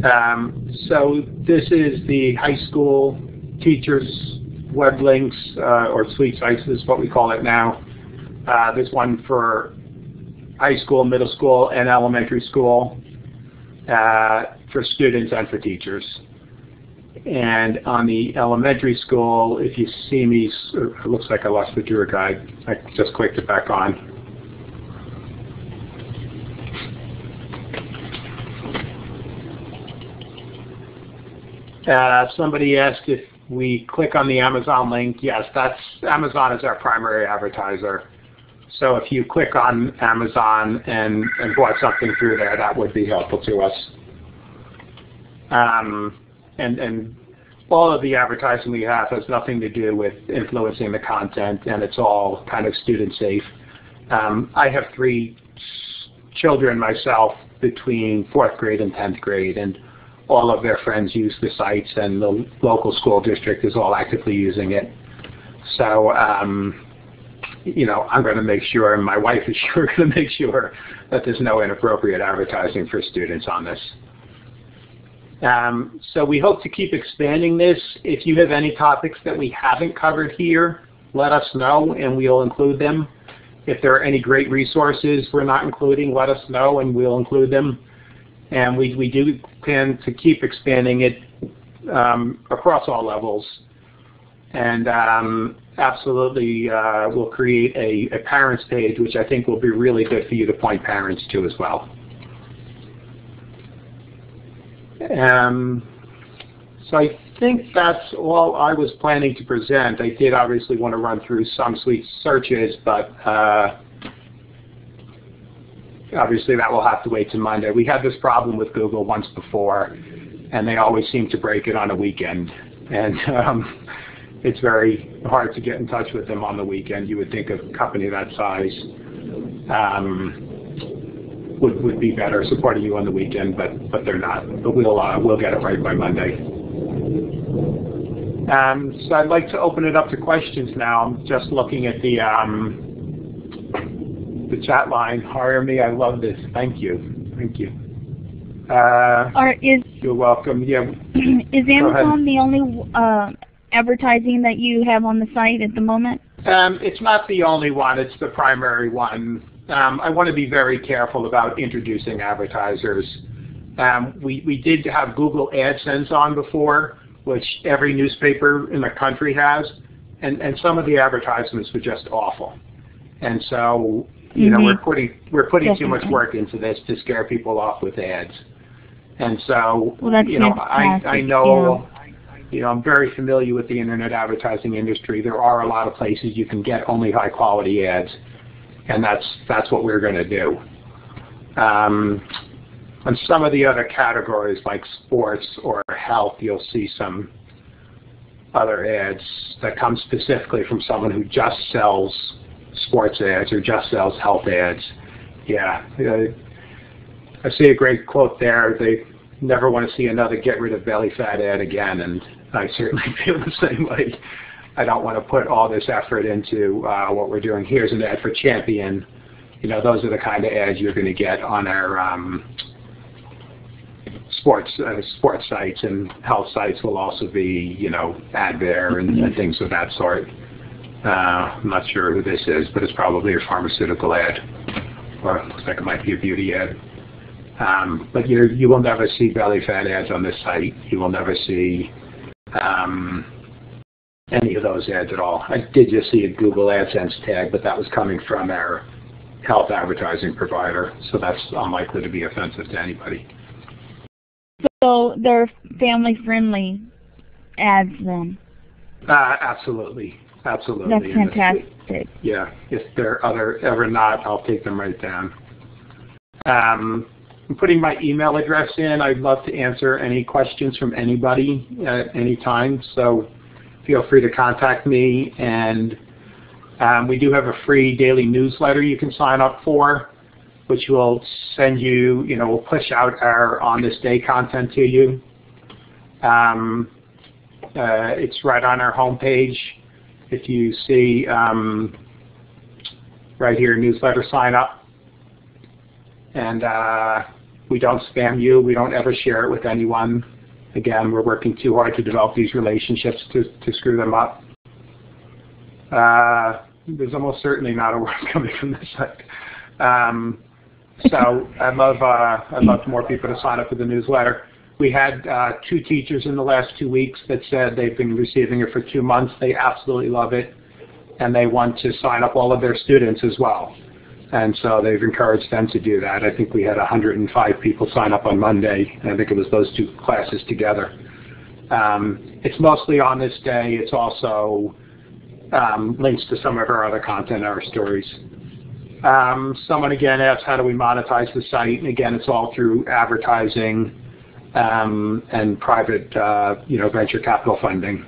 Um, so this is the high school teachers web links, uh, or Sweet Sites is what we call it now. Uh, there's one for high school, middle school, and elementary school uh, for students and for teachers. And on the elementary school, if you see me, it looks like I lost the Druid guide. I just clicked it back on. Uh, somebody asked if we click on the Amazon link. Yes, that's Amazon is our primary advertiser. So if you click on Amazon and, and bought something through there, that would be helpful to us. Um, and, and all of the advertising we have has nothing to do with influencing the content, and it's all kind of student safe. Um, I have three children myself between fourth grade and 10th grade, and all of their friends use the sites, and the local school district is all actively using it. So um, you know, I'm going to make sure, and my wife is (laughs) sure going to make sure that there's no inappropriate advertising for students on this. Um, so we hope to keep expanding this. If you have any topics that we haven't covered here, let us know and we'll include them. If there are any great resources we're not including, let us know and we'll include them. And we, we do plan to keep expanding it um, across all levels. And um, absolutely uh, we'll create a, a parents page, which I think will be really good for you to point parents to as well. Um, so I think that's all I was planning to present. I did obviously want to run through some suite searches, but uh, obviously that will have to wait to Monday. We had this problem with Google once before, and they always seem to break it on a weekend. And (laughs) um, it's very hard to get in touch with them on the weekend. You would think of a company that size um, would would be better supporting you on the weekend, but but they're not. But we'll uh, we'll get it right by Monday. Um, so I'd like to open it up to questions now. I'm just looking at the um, the chat line. Hire me. I love this. Thank you. Thank you. Uh, Or is you're welcome. Yeah. (clears throat) is Amazon the only uh, advertising that you have on the site at the moment? Um, it's not the only one. It's the primary one. Um, I want to be very careful about introducing advertisers. Um, we, we did have Google AdSense on before, which every newspaper in the country has, and, and some of the advertisements were just awful. And so, you mm -hmm. know, we're mm-hmm. putting we're putting Definitely. too much work into this to scare people off with ads. And so, well, you know, I, I know yeah you know, I'm very familiar with the internet advertising industry. There are a lot of places you can get only high quality ads, and that's that's what we're going to do. Um, on some of the other categories like sports or health, you'll see some other ads that come specifically from someone who just sells sports ads or just sells health ads. Yeah, I see a great quote there. They never want to see another get rid of belly fat ad again, and I certainly (laughs) feel the same way. I don't want to put all this effort into uh, what we're doing. Here's an ad for Champion. You know, those are the kind of ads you're going to get on our um, sports uh, sports sites and health sites will also be, you know, Advair and, and things of that sort. Uh, I'm not sure who this is, but it's probably a pharmaceutical ad, or it looks like it might be a beauty ad. Um, but you you will never see belly fat ads on this site. You will never see um, any of those ads at all. I did just see a Google AdSense tag, but that was coming from our health advertising provider, so that's unlikely to be offensive to anybody. So they're family-friendly ads then. Uh, absolutely, absolutely. That's And if- fantastic. Yeah, if they're other ever not, I'll take them right down. Um, I'm putting my email address in. I'd love to answer any questions from anybody at any time, so feel free to contact me. And um, we do have a free daily newsletter you can sign up for, which will send you, you know, will push out our on this day content to you. Um, uh, it's right on our homepage. If you see um, right here, newsletter sign up. And uh, we don't spam you. We don't ever share it with anyone. Again, we're working too hard to develop these relationships to, to screw them up. Uh, there's almost certainly not a (laughs) word coming from this site. Um, so (laughs) I'd love, uh, I'd love more people to sign up for the newsletter. We had uh, two teachers in the last two weeks that said they've been receiving it for two months. They absolutely love it, and they want to sign up all of their students as well. And so they've encouraged them to do that. I think we had 105 people sign up on Monday, and I think it was those two classes together. Um, it's mostly on this day. It's also um, links to some of our other content, our stories. Um, someone again asked, how do we monetize the site? And again, it's all through advertising um, and private, uh, you know, venture capital funding.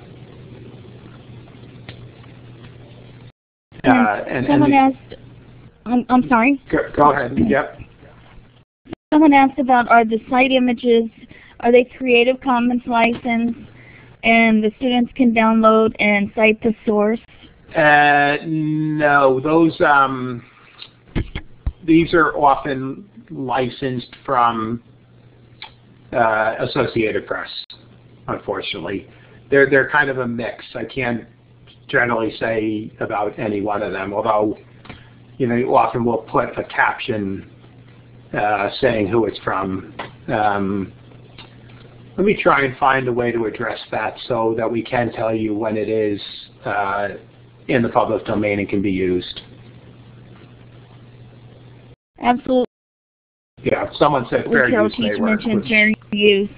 Uh, and, and Someone the- asked, I'm, I'm sorry. go, ahead. Yep. Someone asked about are the site images, are they Creative Commons license and the students can download and cite the source? Uh, no, those um, these are often licensed from uh, Associated Press. Unfortunately, they're they're kind of a mix. I can't generally say about any one of them, although you know often we'll put a caption uh, saying who it's from. Um, let me try and find a way to address that so that we can tell you when it is uh, in the public domain and can be used. Absolutely. Yeah, someone said fair use Teach mentioned which- fair use.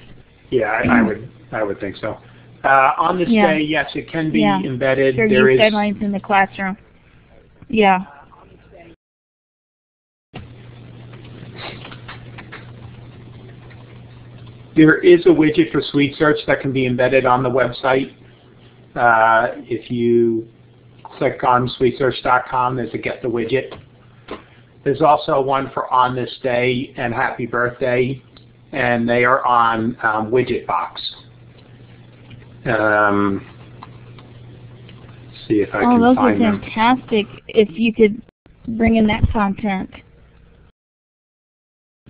Yeah, I, I would I would think so. Uh, on this Yeah. day, yes, it can be Yeah. embedded. Fair There use is guidelines in the classroom. Yeah. There is a widget for Sweet Search that can be embedded on the website. Uh, if you click on sweetsearch.com, there's a Get the Widget. There's also one for On This Day and Happy Birthday, and they are on um, Widgetbox. Um, see if I oh, can those are find them. fantastic if you could bring in that content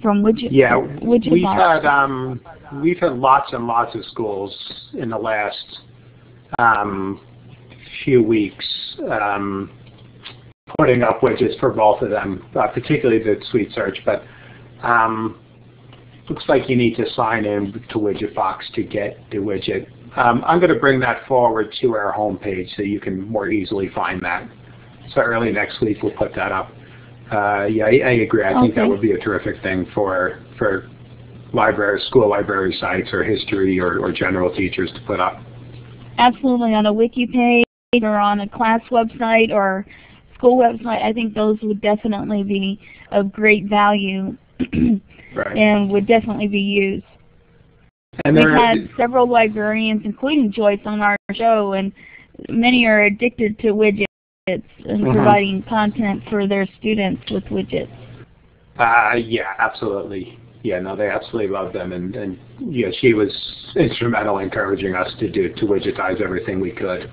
from widget Yeah, widget we've box. had um, we've had lots and lots of schools in the last um, few weeks um, putting up widgets for both of them, uh, particularly the Sweet Search. But um, looks like you need to sign in to Widgetbox to get the widget. Um, I'm going to bring that forward to our homepage so you can more easily find that. So early next week we'll put that up. Uh, yeah, I, I agree. I think that would be a terrific thing for for library, school library sites or history or, or general teachers to put up. Absolutely on a wiki page or on a class website or school website. I think those would definitely be of great value (clears throat) Right. and would definitely be used. And We've had several librarians, including Joyce, on our show, and many are addicted to widgets and Mhm. providing content for their students with widgets. uh, yeah, absolutely. yeah, no, they absolutely love them, and and yeah, she was instrumental in encouraging us to do to widgetize everything we could.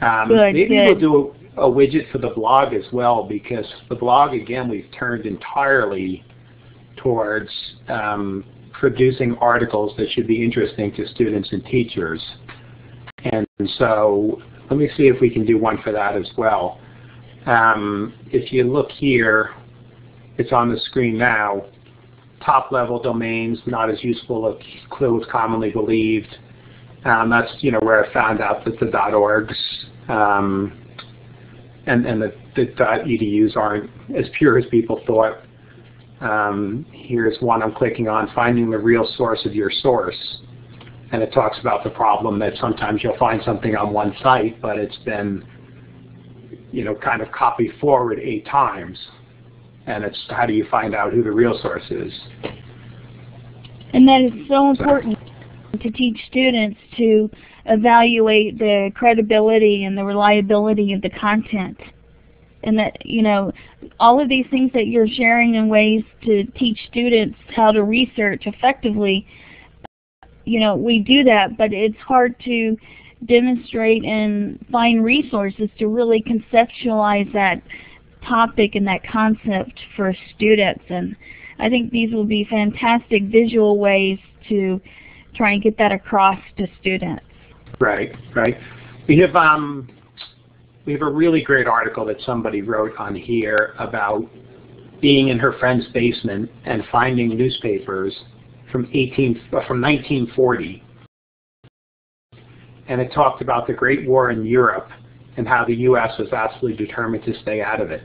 Um, Good, maybe good. we'll do a, a widget for the blog as well because the blog again we've turned entirely towards um, producing articles that should be interesting to students and teachers. And so let me see if we can do one for that as well. Um, if you look here, it's on the screen now. Top level domains, not as useful a clue as commonly believed. Um, that's you know where I found out that the .orgs um, and and the, the .edus aren't as pure as people thought. Um, here's one I'm clicking on, finding the real source of your source. And it talks about the problem that sometimes you'll find something on one site, but it's been, you know, kind of copied forward eight times. And it's how do you find out who the real source is? And that is so important to teach students to evaluate the credibility and the reliability of the content. And that, you know, all of these things that you're sharing in ways to teach students how to research effectively, you know, we do that, but it's hard to demonstrate and find resources to really conceptualize that topic and that concept for students. And I think these will be fantastic visual ways to try and get that across to students. Right, right. We have um, we have a really great article that somebody wrote on here about being in her friend's basement and finding newspapers from 18 uh, from 1940, and it talked about the Great War in Europe and how the U.S. was absolutely determined to stay out of it.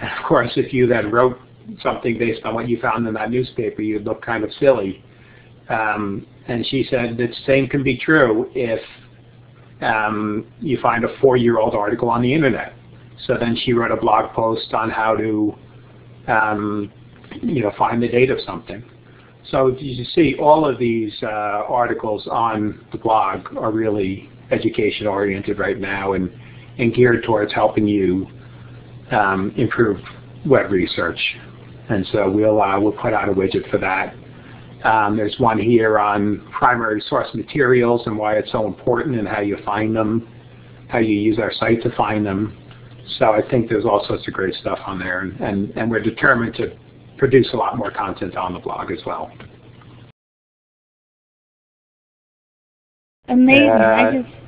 And of course, if you then wrote something based on what you found in that newspaper, you'd look kind of silly. Um, and she said the same can be true if um, you find a four-year-old article on the internet. So then she wrote a blog post on how to, um, you know, find the date of something. So you see, all of these uh, articles on the blog are really education-oriented right now and, and geared towards helping you um, improve web research. And so we'll uh, we'll put out a widget for that. Um, there's one here on primary source materials and why it's so important and how you find them, how you use our site to find them. So I think there's all sorts of great stuff on there, and, and, and we're determined to produce a lot more content on the blog as well. Amazing. Uh, I just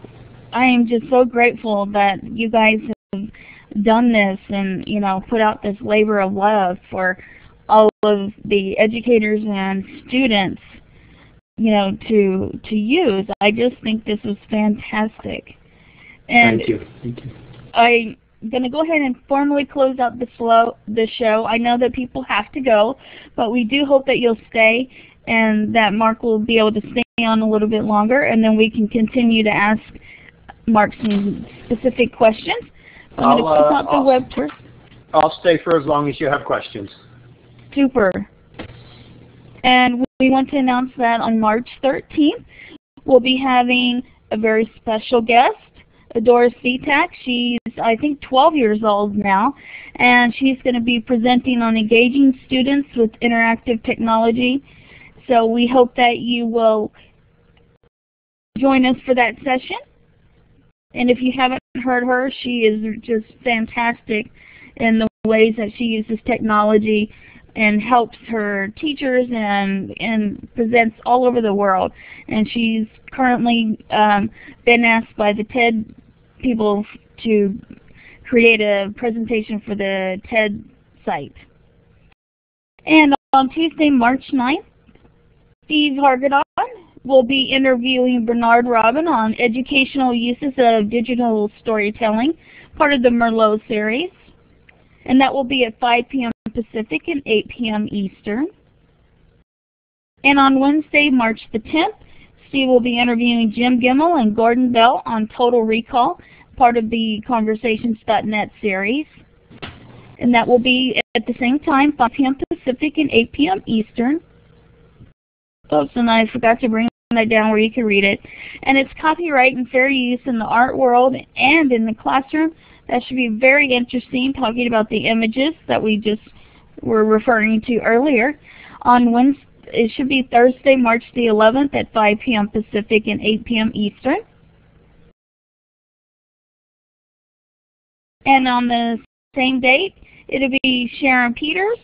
I am just so grateful that you guys have done this and, you know, put out this labor of love for all of the educators and students, you know, to to use. I just think this was fantastic. And Thank you. Thank you. I'm going to go ahead and formally close out the, slow, the show. I know that people have to go, but we do hope that you'll stay and that Mark will be able to stay on a little bit longer, and then we can continue to ask Mark some specific questions. I'm going to I'll, close uh, out the I'll- web tour. I'll stay for as long as you have questions. Super. And we want to announce that on March 13th, we'll be having a very special guest, Adora Svitak. She's, I think, 12 years old now, and she's going to be presenting on engaging students with interactive technology. So we hope that you will join us for that session. And if you haven't heard her, she is just fantastic in the ways that she uses technology and helps her teachers and and presents all over the world. And she's currently um, been asked by the TED people to create a presentation for the TED site. And on Tuesday, March 9th, Steve Hargadon will be interviewing Bernard Robin on educational uses of digital storytelling, part of the Merlot series. And that will be at 5 p.m. Pacific and 8 p.m. Eastern. And on Wednesday, March the 10th, Steve will be interviewing Jim Gemmell and Gordon Bell on Total Recall, part of the Conversations.net series. And that will be at the same time, 5 p.m. Pacific and 8 p.m. Eastern. Oops, and I forgot to bring that down where you can read it. And it's copyright and fair use in the art world and in the classroom. That should be very interesting, talking about the images that we just were referring to earlier. on Wednesday. It should be Thursday, March the 11th at 5 p.m. Pacific and 8 p.m. Eastern. And on the same date, it'll be Sharon Peters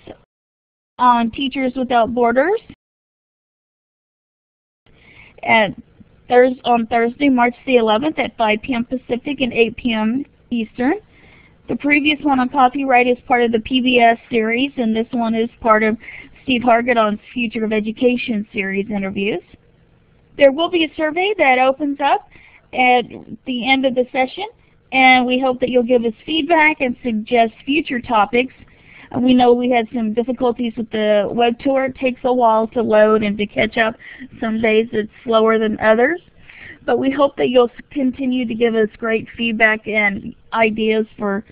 on Teachers Without Borders at Thurs on Thursday, March the 11th at 5 p.m. Pacific and 8 p.m. Eastern. The previous one on copyright is part of the PBS series, and this one is part of Steve Hargadon's Future of Education series interviews. There will be a survey that opens up at the end of the session, and we hope that you'll give us feedback and suggest future topics. We know we had some difficulties with the web tour. It takes a while to load and to catch up. Some days it's slower than others. But we hope that you'll continue to give us great feedback and ideas for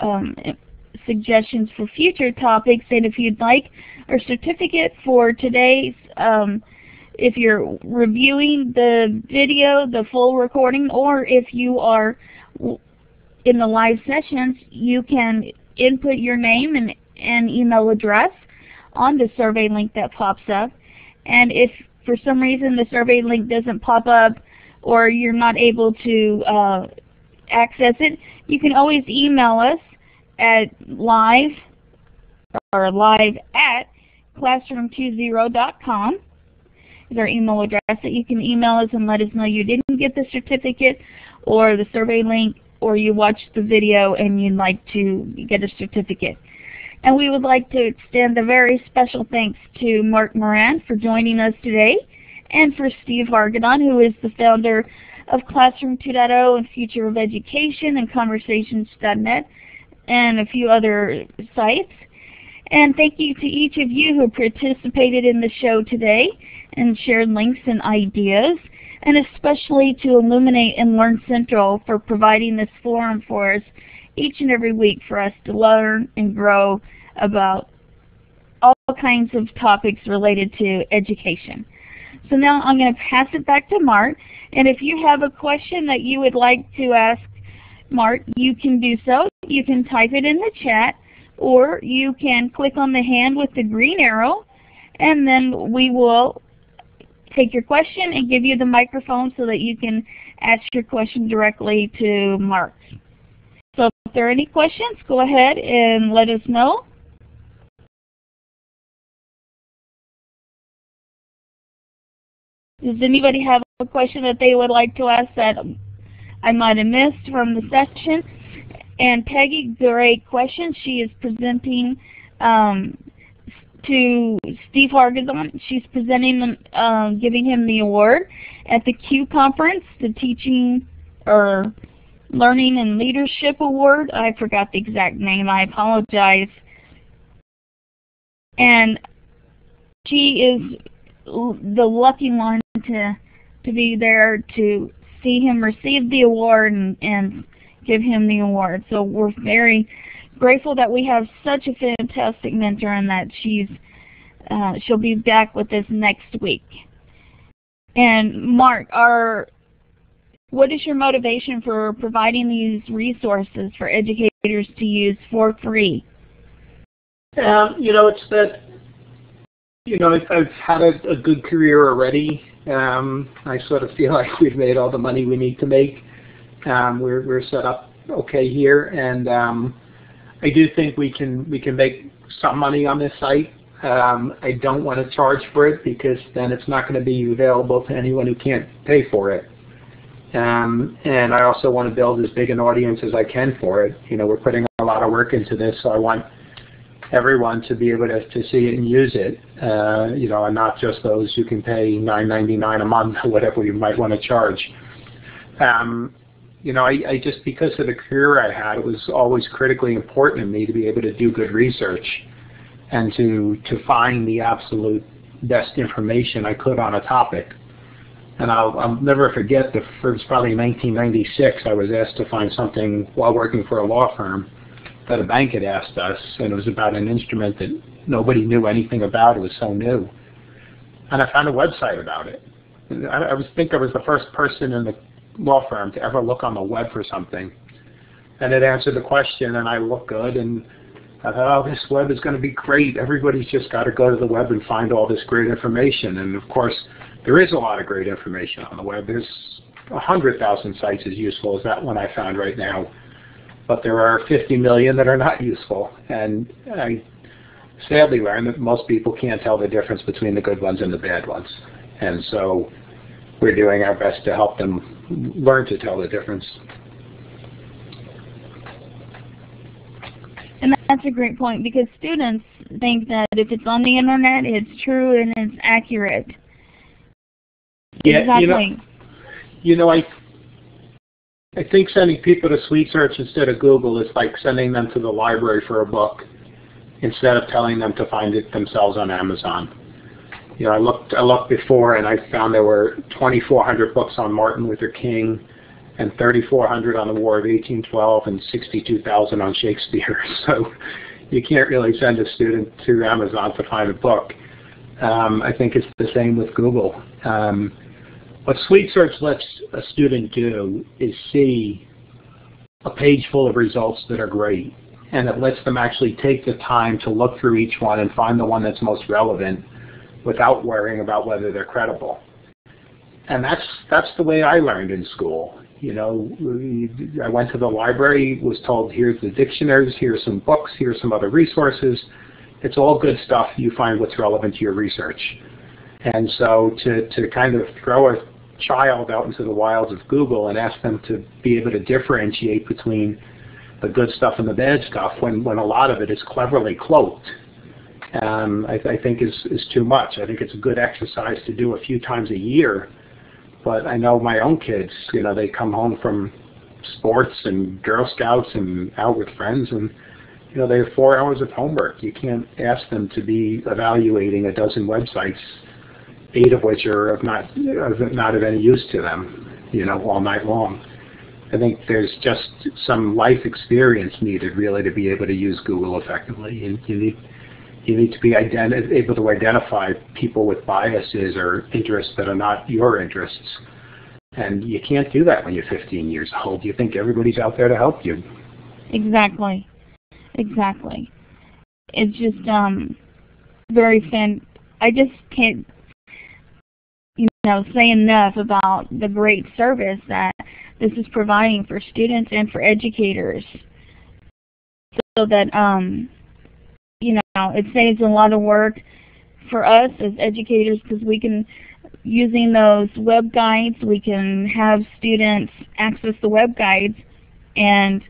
um, suggestions for future topics. And if you'd like a certificate for today's, um, if you're reviewing the video, the full recording, or if you are in the live sessions, you can input your name and, and email address on the survey link that pops up. And if for some reason the survey link doesn't pop up or you're not able to uh, access it, you can always email us at live or live at classroom20.com is our email address that you can email us and let us know you didn't get the certificate or the survey link or you watched the video and you'd like to get a certificate. And we would like to extend a very special thanks to Mark Moran for joining us today and for Steve Hargadon, who is the founder of Classroom 2.0 and Future of Education and Conversations.net and a few other sites. And thank you to each of you who participated in the show today and shared links and ideas and especially to Elluminate and Learn Central for providing this forum for us each and every week for us to learn and grow about all kinds of topics related to education. So now I'm going to pass it back to Mark, and if you have a question that you would like to ask Mark, you can do so. You can type it in the chat, or you can click on the hand with the green arrow, and then we will take your question and give you the microphone so that you can ask your question directly to Mark. So if there are any questions, go ahead and let us know. Does anybody have a question that they would like to ask that I might have missed from the session? And Peggy, great question. She is presenting um, to Steve Hargadon. She's presenting, um, giving him the award at the CUE conference, the Teaching or Learning and Leadership Award. I forgot the exact name. I apologize. And she is the lucky one to to be there to see him receive the award and, and give him the award. So we're very grateful that we have such a fantastic mentor and that she's uh, she'll be back with us next week. And Mark, our what is your motivation for providing these resources for educators to use for free? Um, you know, it's that you know I've, I've had a, a, good career already. Um, I sort of feel (laughs) like we've made all the money we need to make. Um, we're we're set up okay here, and um, I do think we can we can make some money on this site. Um, I don't want to charge for it because then it's not going to be available to anyone who can't pay for it. Um, and I also want to build as big an audience as I can for it. You know, we're putting a lot of work into this, so I want everyone to be able to, to see it and use it. Uh, you know, and not just those who can pay $9.99 a month or (laughs) whatever you might want to charge. Um, you know, I, I just because of the career I had, it was always critically important to me to be able to do good research and to to find the absolute best information I could on a topic. And I'll, I'll never forget the first probably 1996 I was asked to find something while working for a law firm that a bank had asked us, and it was about an instrument that nobody knew anything about. It was so new, and I found a website about it. I, I was think I was the first person in the law firm to ever look on the web for something. And it answered the question, and I looked good, and I thought, oh, this web is going to be great. Everybody's just got to go to the web and find all this great information. And of course, there is a lot of great information on the web. There's 100,000 sites as useful as that one I found right now. But there are 50 million that are not useful. And I sadly learned that most people can't tell the difference between the good ones and the bad ones. And so we're doing our best to help them learn to tell the difference. And that's a great point because students think that if it's on the internet, it's true and it's accurate. Yeah, exactly. you know, you know, I I think sending people to Sweet Search instead of Google is like sending them to the library for a book instead of telling them to find it themselves on Amazon. You know, I looked I looked before and I found there were 2,400 books on Martin Luther King and 3,400 on the War of 1812 and 62,000 on Shakespeare. (laughs) So you can't really send a student to Amazon to find a book. Um, I think it's the same with Google. Um, what Sweet Search lets a student do is see a page full of results that are great. And it lets them actually take the time to look through each one and find the one that's most relevant without worrying about whether they're credible. And that's that's the way I learned in school. You know, I went to the library, was told, here's the dictionaries, here's some books, here's some other resources. It's all good stuff. You find what's relevant to your research. And so to, to kind of throw a child out into the wilds of Google and ask them to be able to differentiate between the good stuff and the bad stuff when, when a lot of it is cleverly cloaked, um, I, I think is, is too much. I think it's a good exercise to do a few times a year but I know my own kids, you know, they come home from sports and Girl Scouts and out with friends and you know, they have four hours of homework. You can't ask them to be evaluating a dozen websites, eight of which are of not of not of any use to them, you know, all night long. I think there's just some life experience needed really to be able to use Google effectively. And you need you need to be able to identify people with biases or interests that are not your interests. And you can't do that when you're 15 years old. You think everybody's out there to help you. Exactly. Exactly. It's just um very fan I just can't you know say enough about the great service that this is providing for students and for educators so that um know, it saves a lot of work for us as educators because we can, using those web guides, we can have students access the web guides and,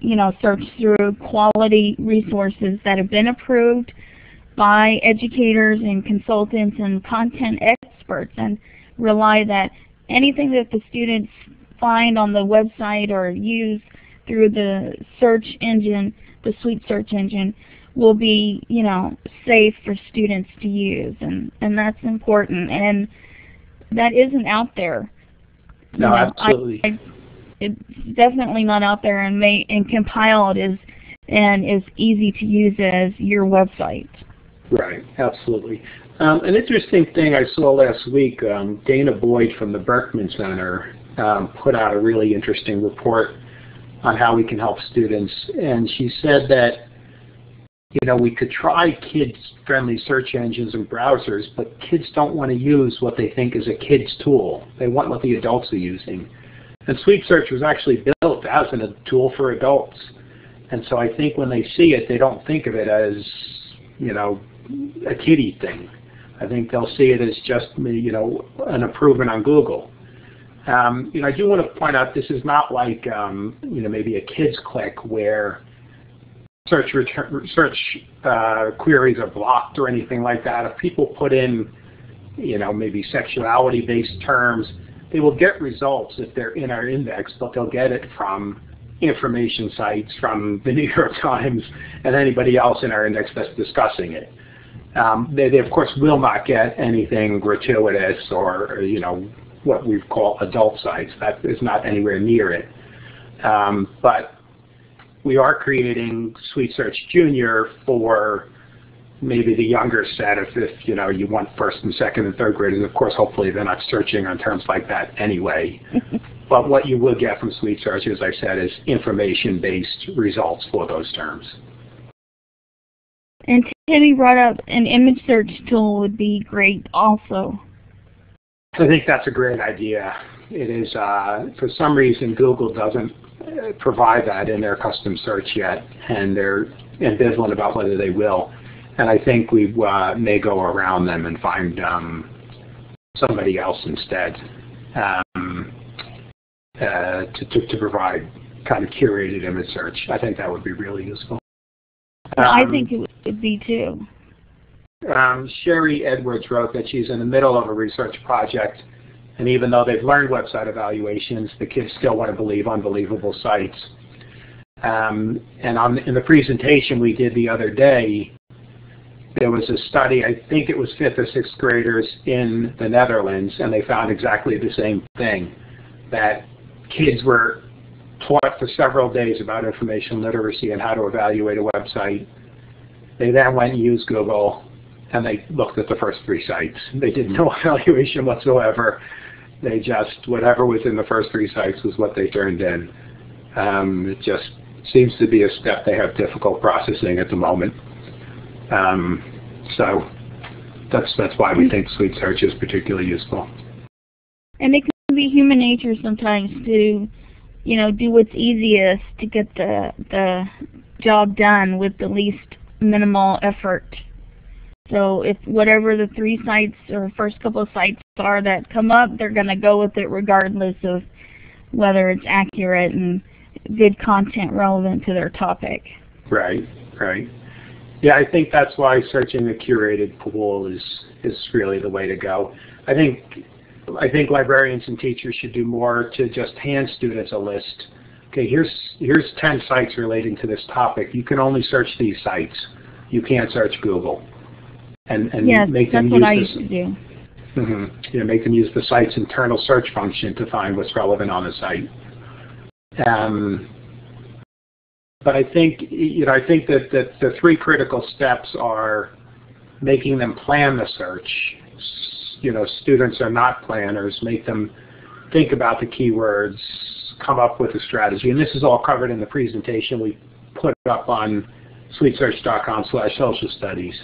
you know, search through quality resources that have been approved by educators and consultants and content experts and rely that anything that the students find on the website or use through the search engine, the Sweet Search engine, will be, you know, safe for students to use, and and that's important, and that isn't out there. No, you know, absolutely. I, I, it's definitely not out there, and may and compiled is and is easy to use as your website. Right, absolutely. Um, an interesting thing I saw last week, um, danah boyd from the Berkman Center um, put out a really interesting report on how we can help students, and she said that you know, we could try kids-friendly search engines and browsers, but kids don't want to use what they think is a kid's tool. They want what the adults are using. And Sweet Search was actually built as a tool for adults. And so I think when they see it, they don't think of it as, you know, a kiddie thing. I think they'll see it as just, you know, an improvement on Google. Um, you know, I do want to point out this is not like, um, you know, maybe a KidsClick where search return, search uh, queries are blocked or anything like that. If people put in, you know, maybe sexuality-based terms, they will get results if they're in our index, but they'll get it from information sites, from the (laughs) New York Times, and anybody else in our index that's discussing it. Um, they, they, of course, will not get anything gratuitous or, you know, what we call adult sites. That is not anywhere near it. Um, but we are creating Sweet Search Junior for maybe the younger set if, if you know you want first and second and third graders. Of course, hopefully they're not searching on terms like that anyway. (laughs) but what you will get from Sweet Search, as I said, is information-based results for those terms. And Timmy brought up an image search tool would be great also. I think that's a great idea. It is, uh, for some reason, Google doesn't provide that in their custom search yet, and they're ambivalent about whether they will. And I think we uh, may go around them and find um, somebody else instead um, uh, to, to, to, provide kind of curated image search. I think that would be really useful. Um, I think it would be too. Um, Sherry Edwards wrote that she's in the middle of a research project, and even though they've learned website evaluations, the kids still want to believe unbelievable sites. Um, and on, in the presentation we did the other day, there was a study, I think it was fifth or sixth graders in the Netherlands, and they found exactly the same thing, that kids were taught for several days about information literacy and how to evaluate a website. They then went and used Google, and they looked at the first three sites. They did no (laughs) evaluation whatsoever. They just, whatever was in the first three sites was what they turned in. Um, it just seems to be a step they have difficult processing at the moment. Um, so that's that's why we think Sweet Search is particularly useful. And it can be human nature sometimes to, you know, do what's easiest to get the the job done with the least minimal effort. So if whatever the three sites or first couple of sites are that come up, they're going to go with it regardless of whether it's accurate and good content relevant to their topic. Right, right. Yeah, I think that's why searching a curated pool is is really the way to go. I think I think librarians and teachers should do more to just hand students a list. Okay, here's here's 10 sites relating to this topic. You can only search these sites. You can't search Google. And and yes, make them that's what use I this, used to do. Mm-hmm. You know, make them use the site's internal search function to find what's relevant on the site. Um, but I think you know I think that, that the three critical steps are making them plan the search. You know, students are not planners. Make them think about the keywords, come up with a strategy, and this is all covered in the presentation we put up on sweetsearch.com slash social studies.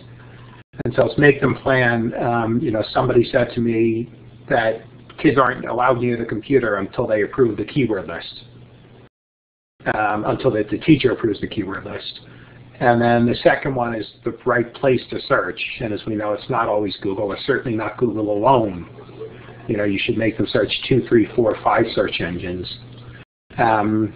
And so it's make them plan. Um, you know, somebody said to me that kids aren't allowed near the computer until they approve the keyword list um, until the, the teacher approves the keyword list. And then the second one is the right place to search. And as we know, it's not always Google. It's certainly not Google alone. You know, you should make them search two, three, four, five search engines. Um,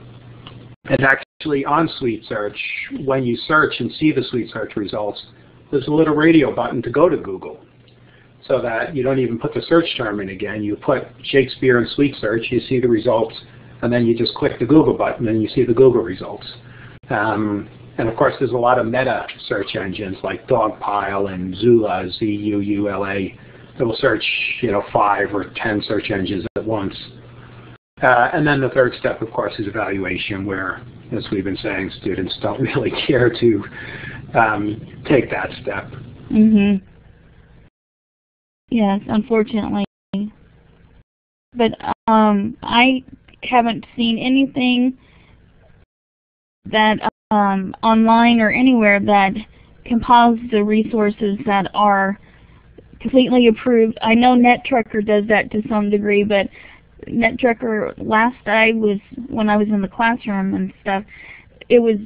and actually on Sweet Search, when you search and see the Sweet Search results, there's a little radio button to go to Google. So that you don't even put the search term in again. You put Shakespeare in Sweet Search, you see the results, and then you just click the Google button and you see the Google results. Um, and of course, there's a lot of meta search engines like Dogpile and Zuula, Z-U-U-L-A, that will search, you know, five or ten search engines at once. Uh, and then the third step, of course, is evaluation, where, as we've been saying, students don't (laughs) really care to um, take that step. Mhm. Yes, unfortunately. But um, I haven't seen anything that um, online or anywhere that compiles the resources that are completely approved. I know NetTrekker does that to some degree, but NetTrekker last I was when I was in the classroom and stuff, it was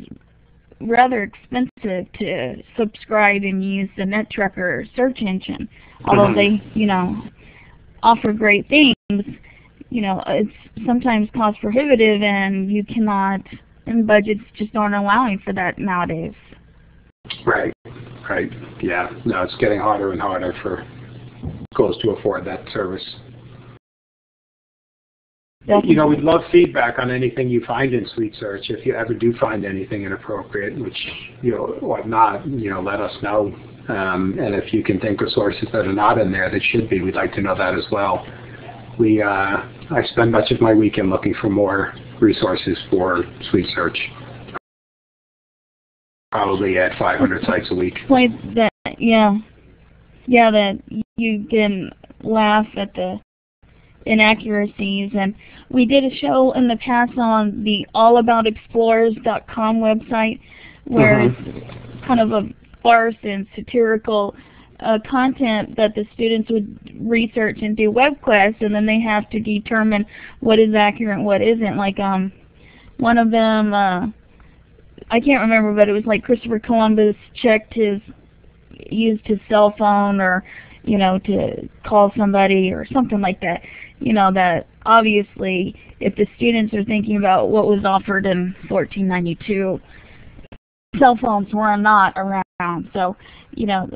rather expensive to subscribe and use the NetTrekker search engine. Although mm-hmm. they, you know, offer great things, you know, it's sometimes cost prohibitive and you cannot, and budgets just aren't allowing for that nowadays. Right, right. Yeah, no, it's getting harder and harder for schools to afford that service. Definitely. You know, we'd love feedback on anything you find in Sweet Search. If you ever do find anything inappropriate, which, you know, or not, you know, let us know. Um, and if you can think of sources that are not in there that should be, we'd like to know that as well. We, uh, I spend much of my weekend looking for more resources for Sweet Search. Probably at 500 sites a week. Like that, yeah. Yeah, that you can laugh at the inaccuracies. And we did a show in the past on the allaboutexplorers.com website where mm -hmm. it's kind of a farce and satirical uh, content that the students would research and do web quests, and then they have to determine what is accurate and what isn't. Like um, one of them, uh, I can't remember, but it was like Christopher Columbus checked his, used his cell phone or, you know, to call somebody or something like that. You know, that obviously if the students are thinking about what was offered in 1492, cell phones were not around. So, you know,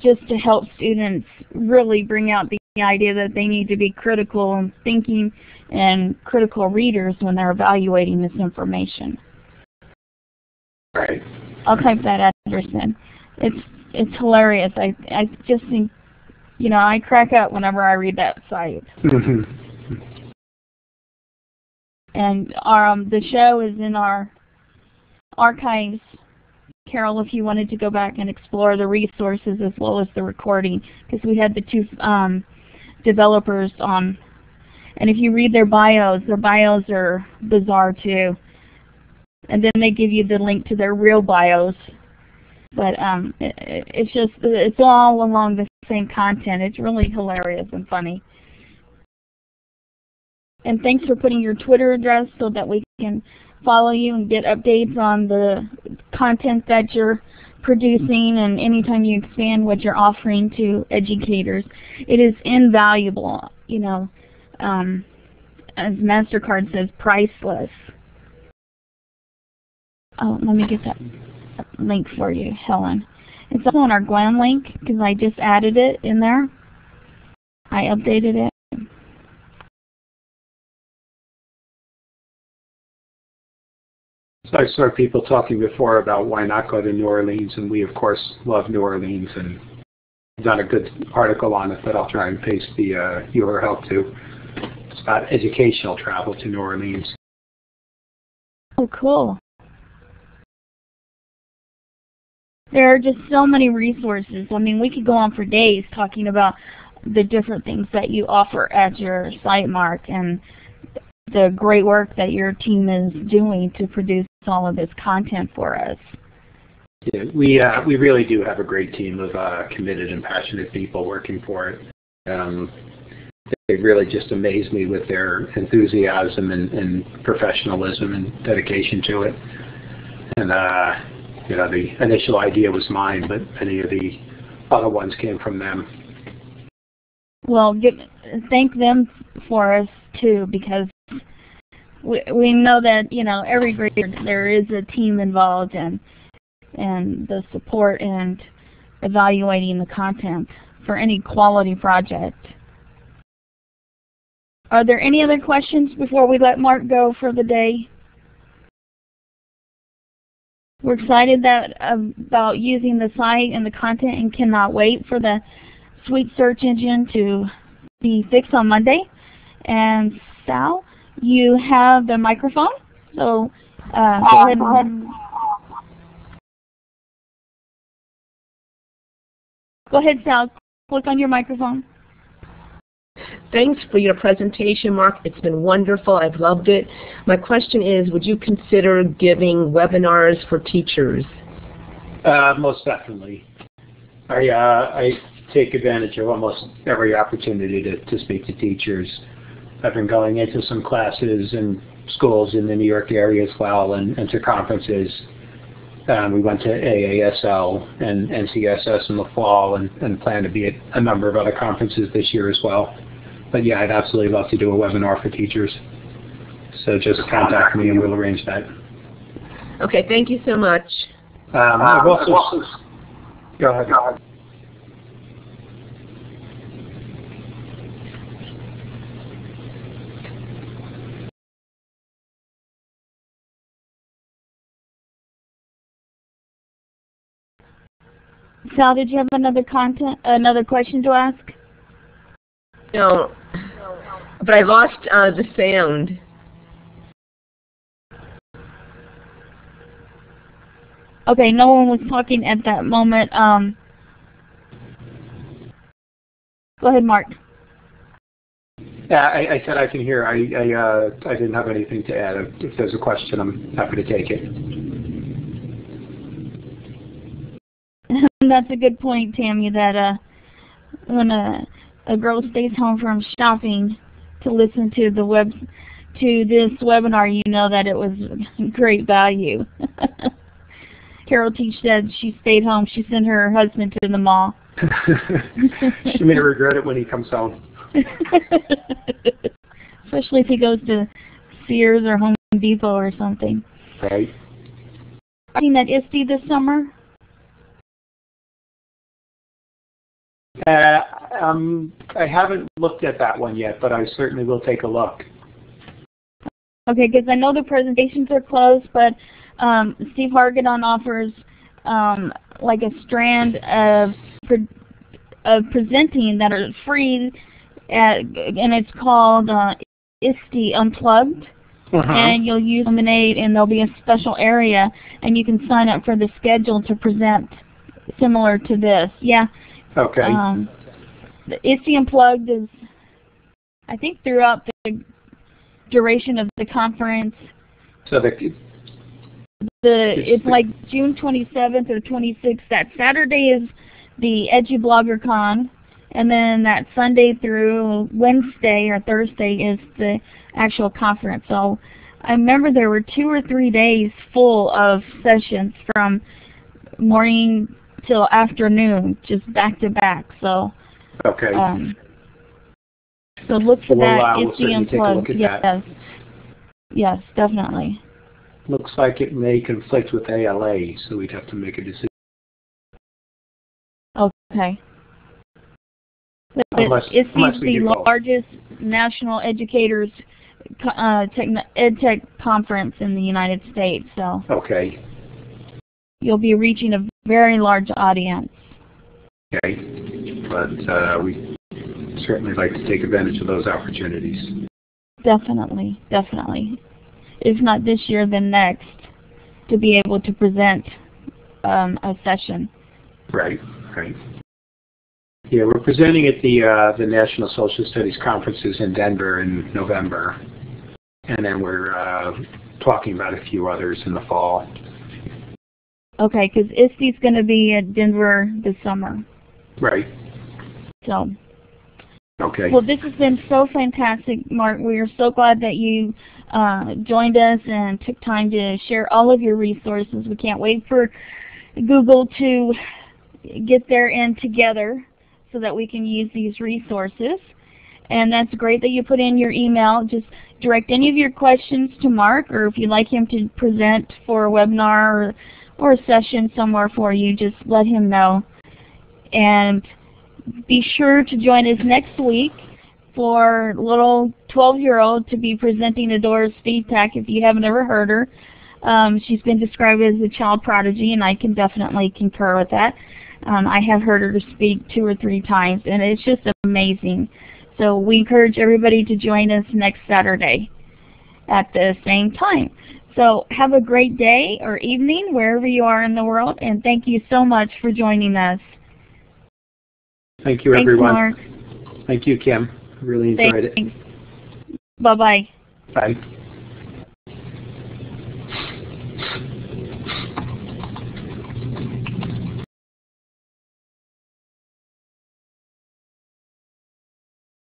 just to help students really bring out the idea that they need to be critical and thinking and critical readers when they're evaluating this information. Right. I'll type that address in. It's it's hilarious. I I just think, you know, I crack up whenever I read that site. and our um, the show is in our archives. Carol, if you wanted to go back and explore the resources as well as the recording, because we had the two um, developers on. And if you read their bios, their bios are bizarre too. And then they give you the link to their real bios. But um, it, it's just, it's all along the same content. It's really hilarious and funny. And thanks for putting your Twitter address so that we can follow you and get updates on the content that you're producing and anytime you expand what you're offering to educators. It is invaluable, you know, um, as MasterCard says, priceless. Oh, let me get that link for you, Helen. It's also on our Gwen link because I just added it in there. I updated it. So I saw people talking before about why not go to New Orleans, and we of course love New Orleans and done a good article on it that I'll try and paste the uh, URL to. It's about educational travel to New Orleans. Oh, cool. There are just so many resources. I mean, we could go on for days talking about the different things that you offer at your site, Mark, and the great work that your team is doing to produce all of this content for us. Yeah, we uh, we really do have a great team of uh, committed and passionate people working for it. Um, they really just amaze me with their enthusiasm and, and professionalism and dedication to it. And uh, you know, the initial idea was mine, but many of the other ones came from them. Well, thank them for us too, because we we know that you know every grader there is a team involved and and the support and evaluating the content for any quality project. Are there any other questions before we let Mark go for the day? We're excited that about using the site and the content and cannot wait for the Sweet search engine to be fixed on Monday. And Sal, you have the microphone, so uh, go ahead and Go ahead, Sal. Click on your microphone. Thanks for your presentation, Mark. It's been wonderful. I've loved it. My question is, would you consider giving webinars for teachers? Uh, most definitely. I, uh, I take advantage of almost every opportunity to, to speak to teachers. I've been going into some classes in schools in the New York area as well and, and to conferences. Um, we went to AASL and NCSS in the fall and, and plan to be at a number of other conferences this year as well. But yeah, I'd absolutely love to do a webinar for teachers. So just contact me and we'll arrange that. Okay, thank you so much. Um, I've also, go ahead. Go ahead. Sal, did you have another content, another question to ask? No, but I lost uh, the sound. Okay, no one was talking at that moment. Um, go ahead, Mark. Yeah, I, I, said I can hear. I I, uh, I didn't have anything to add. If there's a question, I'm happy to take it. (laughs) that's a good point, Tammy, that uh, when a, a girl stays home from shopping to listen to the web to this webinar, you know that it was great value. (laughs) Carol Teach said she stayed home. She sent her husband to the mall. (laughs) she may regret it when he comes home. (laughs) Especially if he goes to Sears or Home Depot or something. Right. Seen that ISTE this summer? Uh, um, I haven't looked at that one yet, but I certainly will take a look. Okay, because I know the presentations are closed, but um, Steve Hargadon offers um, like a strand of pre of presenting that are free, at, and it's called uh, ISTE Unplugged. Uh -huh. And you'll use Elluminate, and there'll be a special area, and you can sign up for the schedule to present similar to this. Yeah. Okay. Um, the ISTE Unplugged is, I think, throughout the duration of the conference. So the the it's like June 27th or 26th. That Saturday is the EduBloggerCon, and then that Sunday through Wednesday or Thursday is the actual conference. So I remember there were two or three days full of sessions from morning till afternoon, just back to back. So okay. Um, so look for we'll, that. it's the unplugged. Yes. That. Yes, definitely. Looks like it may conflict with ALA, so we'd have to make a decision. Okay. But Unless- it's unless the both. largest national educators uh, techn- EdTech conference in the United States, so Okay. you'll be reaching a very large audience. Okay. But uh, we certainly like to take advantage of those opportunities. Definitely, definitely. If not this year, then next, to be able to present um, a session. Right. Right. Yeah, we're presenting at the uh, the National Social Studies conferences in Denver in November, and then we're uh, talking about a few others in the fall. Okay, because ISTE's going to be at Denver this summer. Right. So, Okay. well, this has been so fantastic, Mark. We are so glad that you uh, joined us and took time to share all of your resources. We can't wait for Google to get their end together so that we can use these resources. And that's great that you put in your email. Just direct any of your questions to Mark, or if you'd like him to present for a webinar or, a session somewhere for you, just let him know. And be sure to join us next week for little 12-year-old to be presenting Adora Svitak if you haven't ever heard her. Um, she's been described as a child prodigy, and I can definitely concur with that. Um, I have heard her speak two or three times, and it's just amazing. So we encourage everybody to join us next Saturday at the same time. So have a great day or evening wherever you are in the world, and thank you so much for joining us. Thank you, Thanks, everyone. Mark. Thank you, Kim. Really enjoyed Thanks. it. Bye-bye. Bye. -bye. Bye.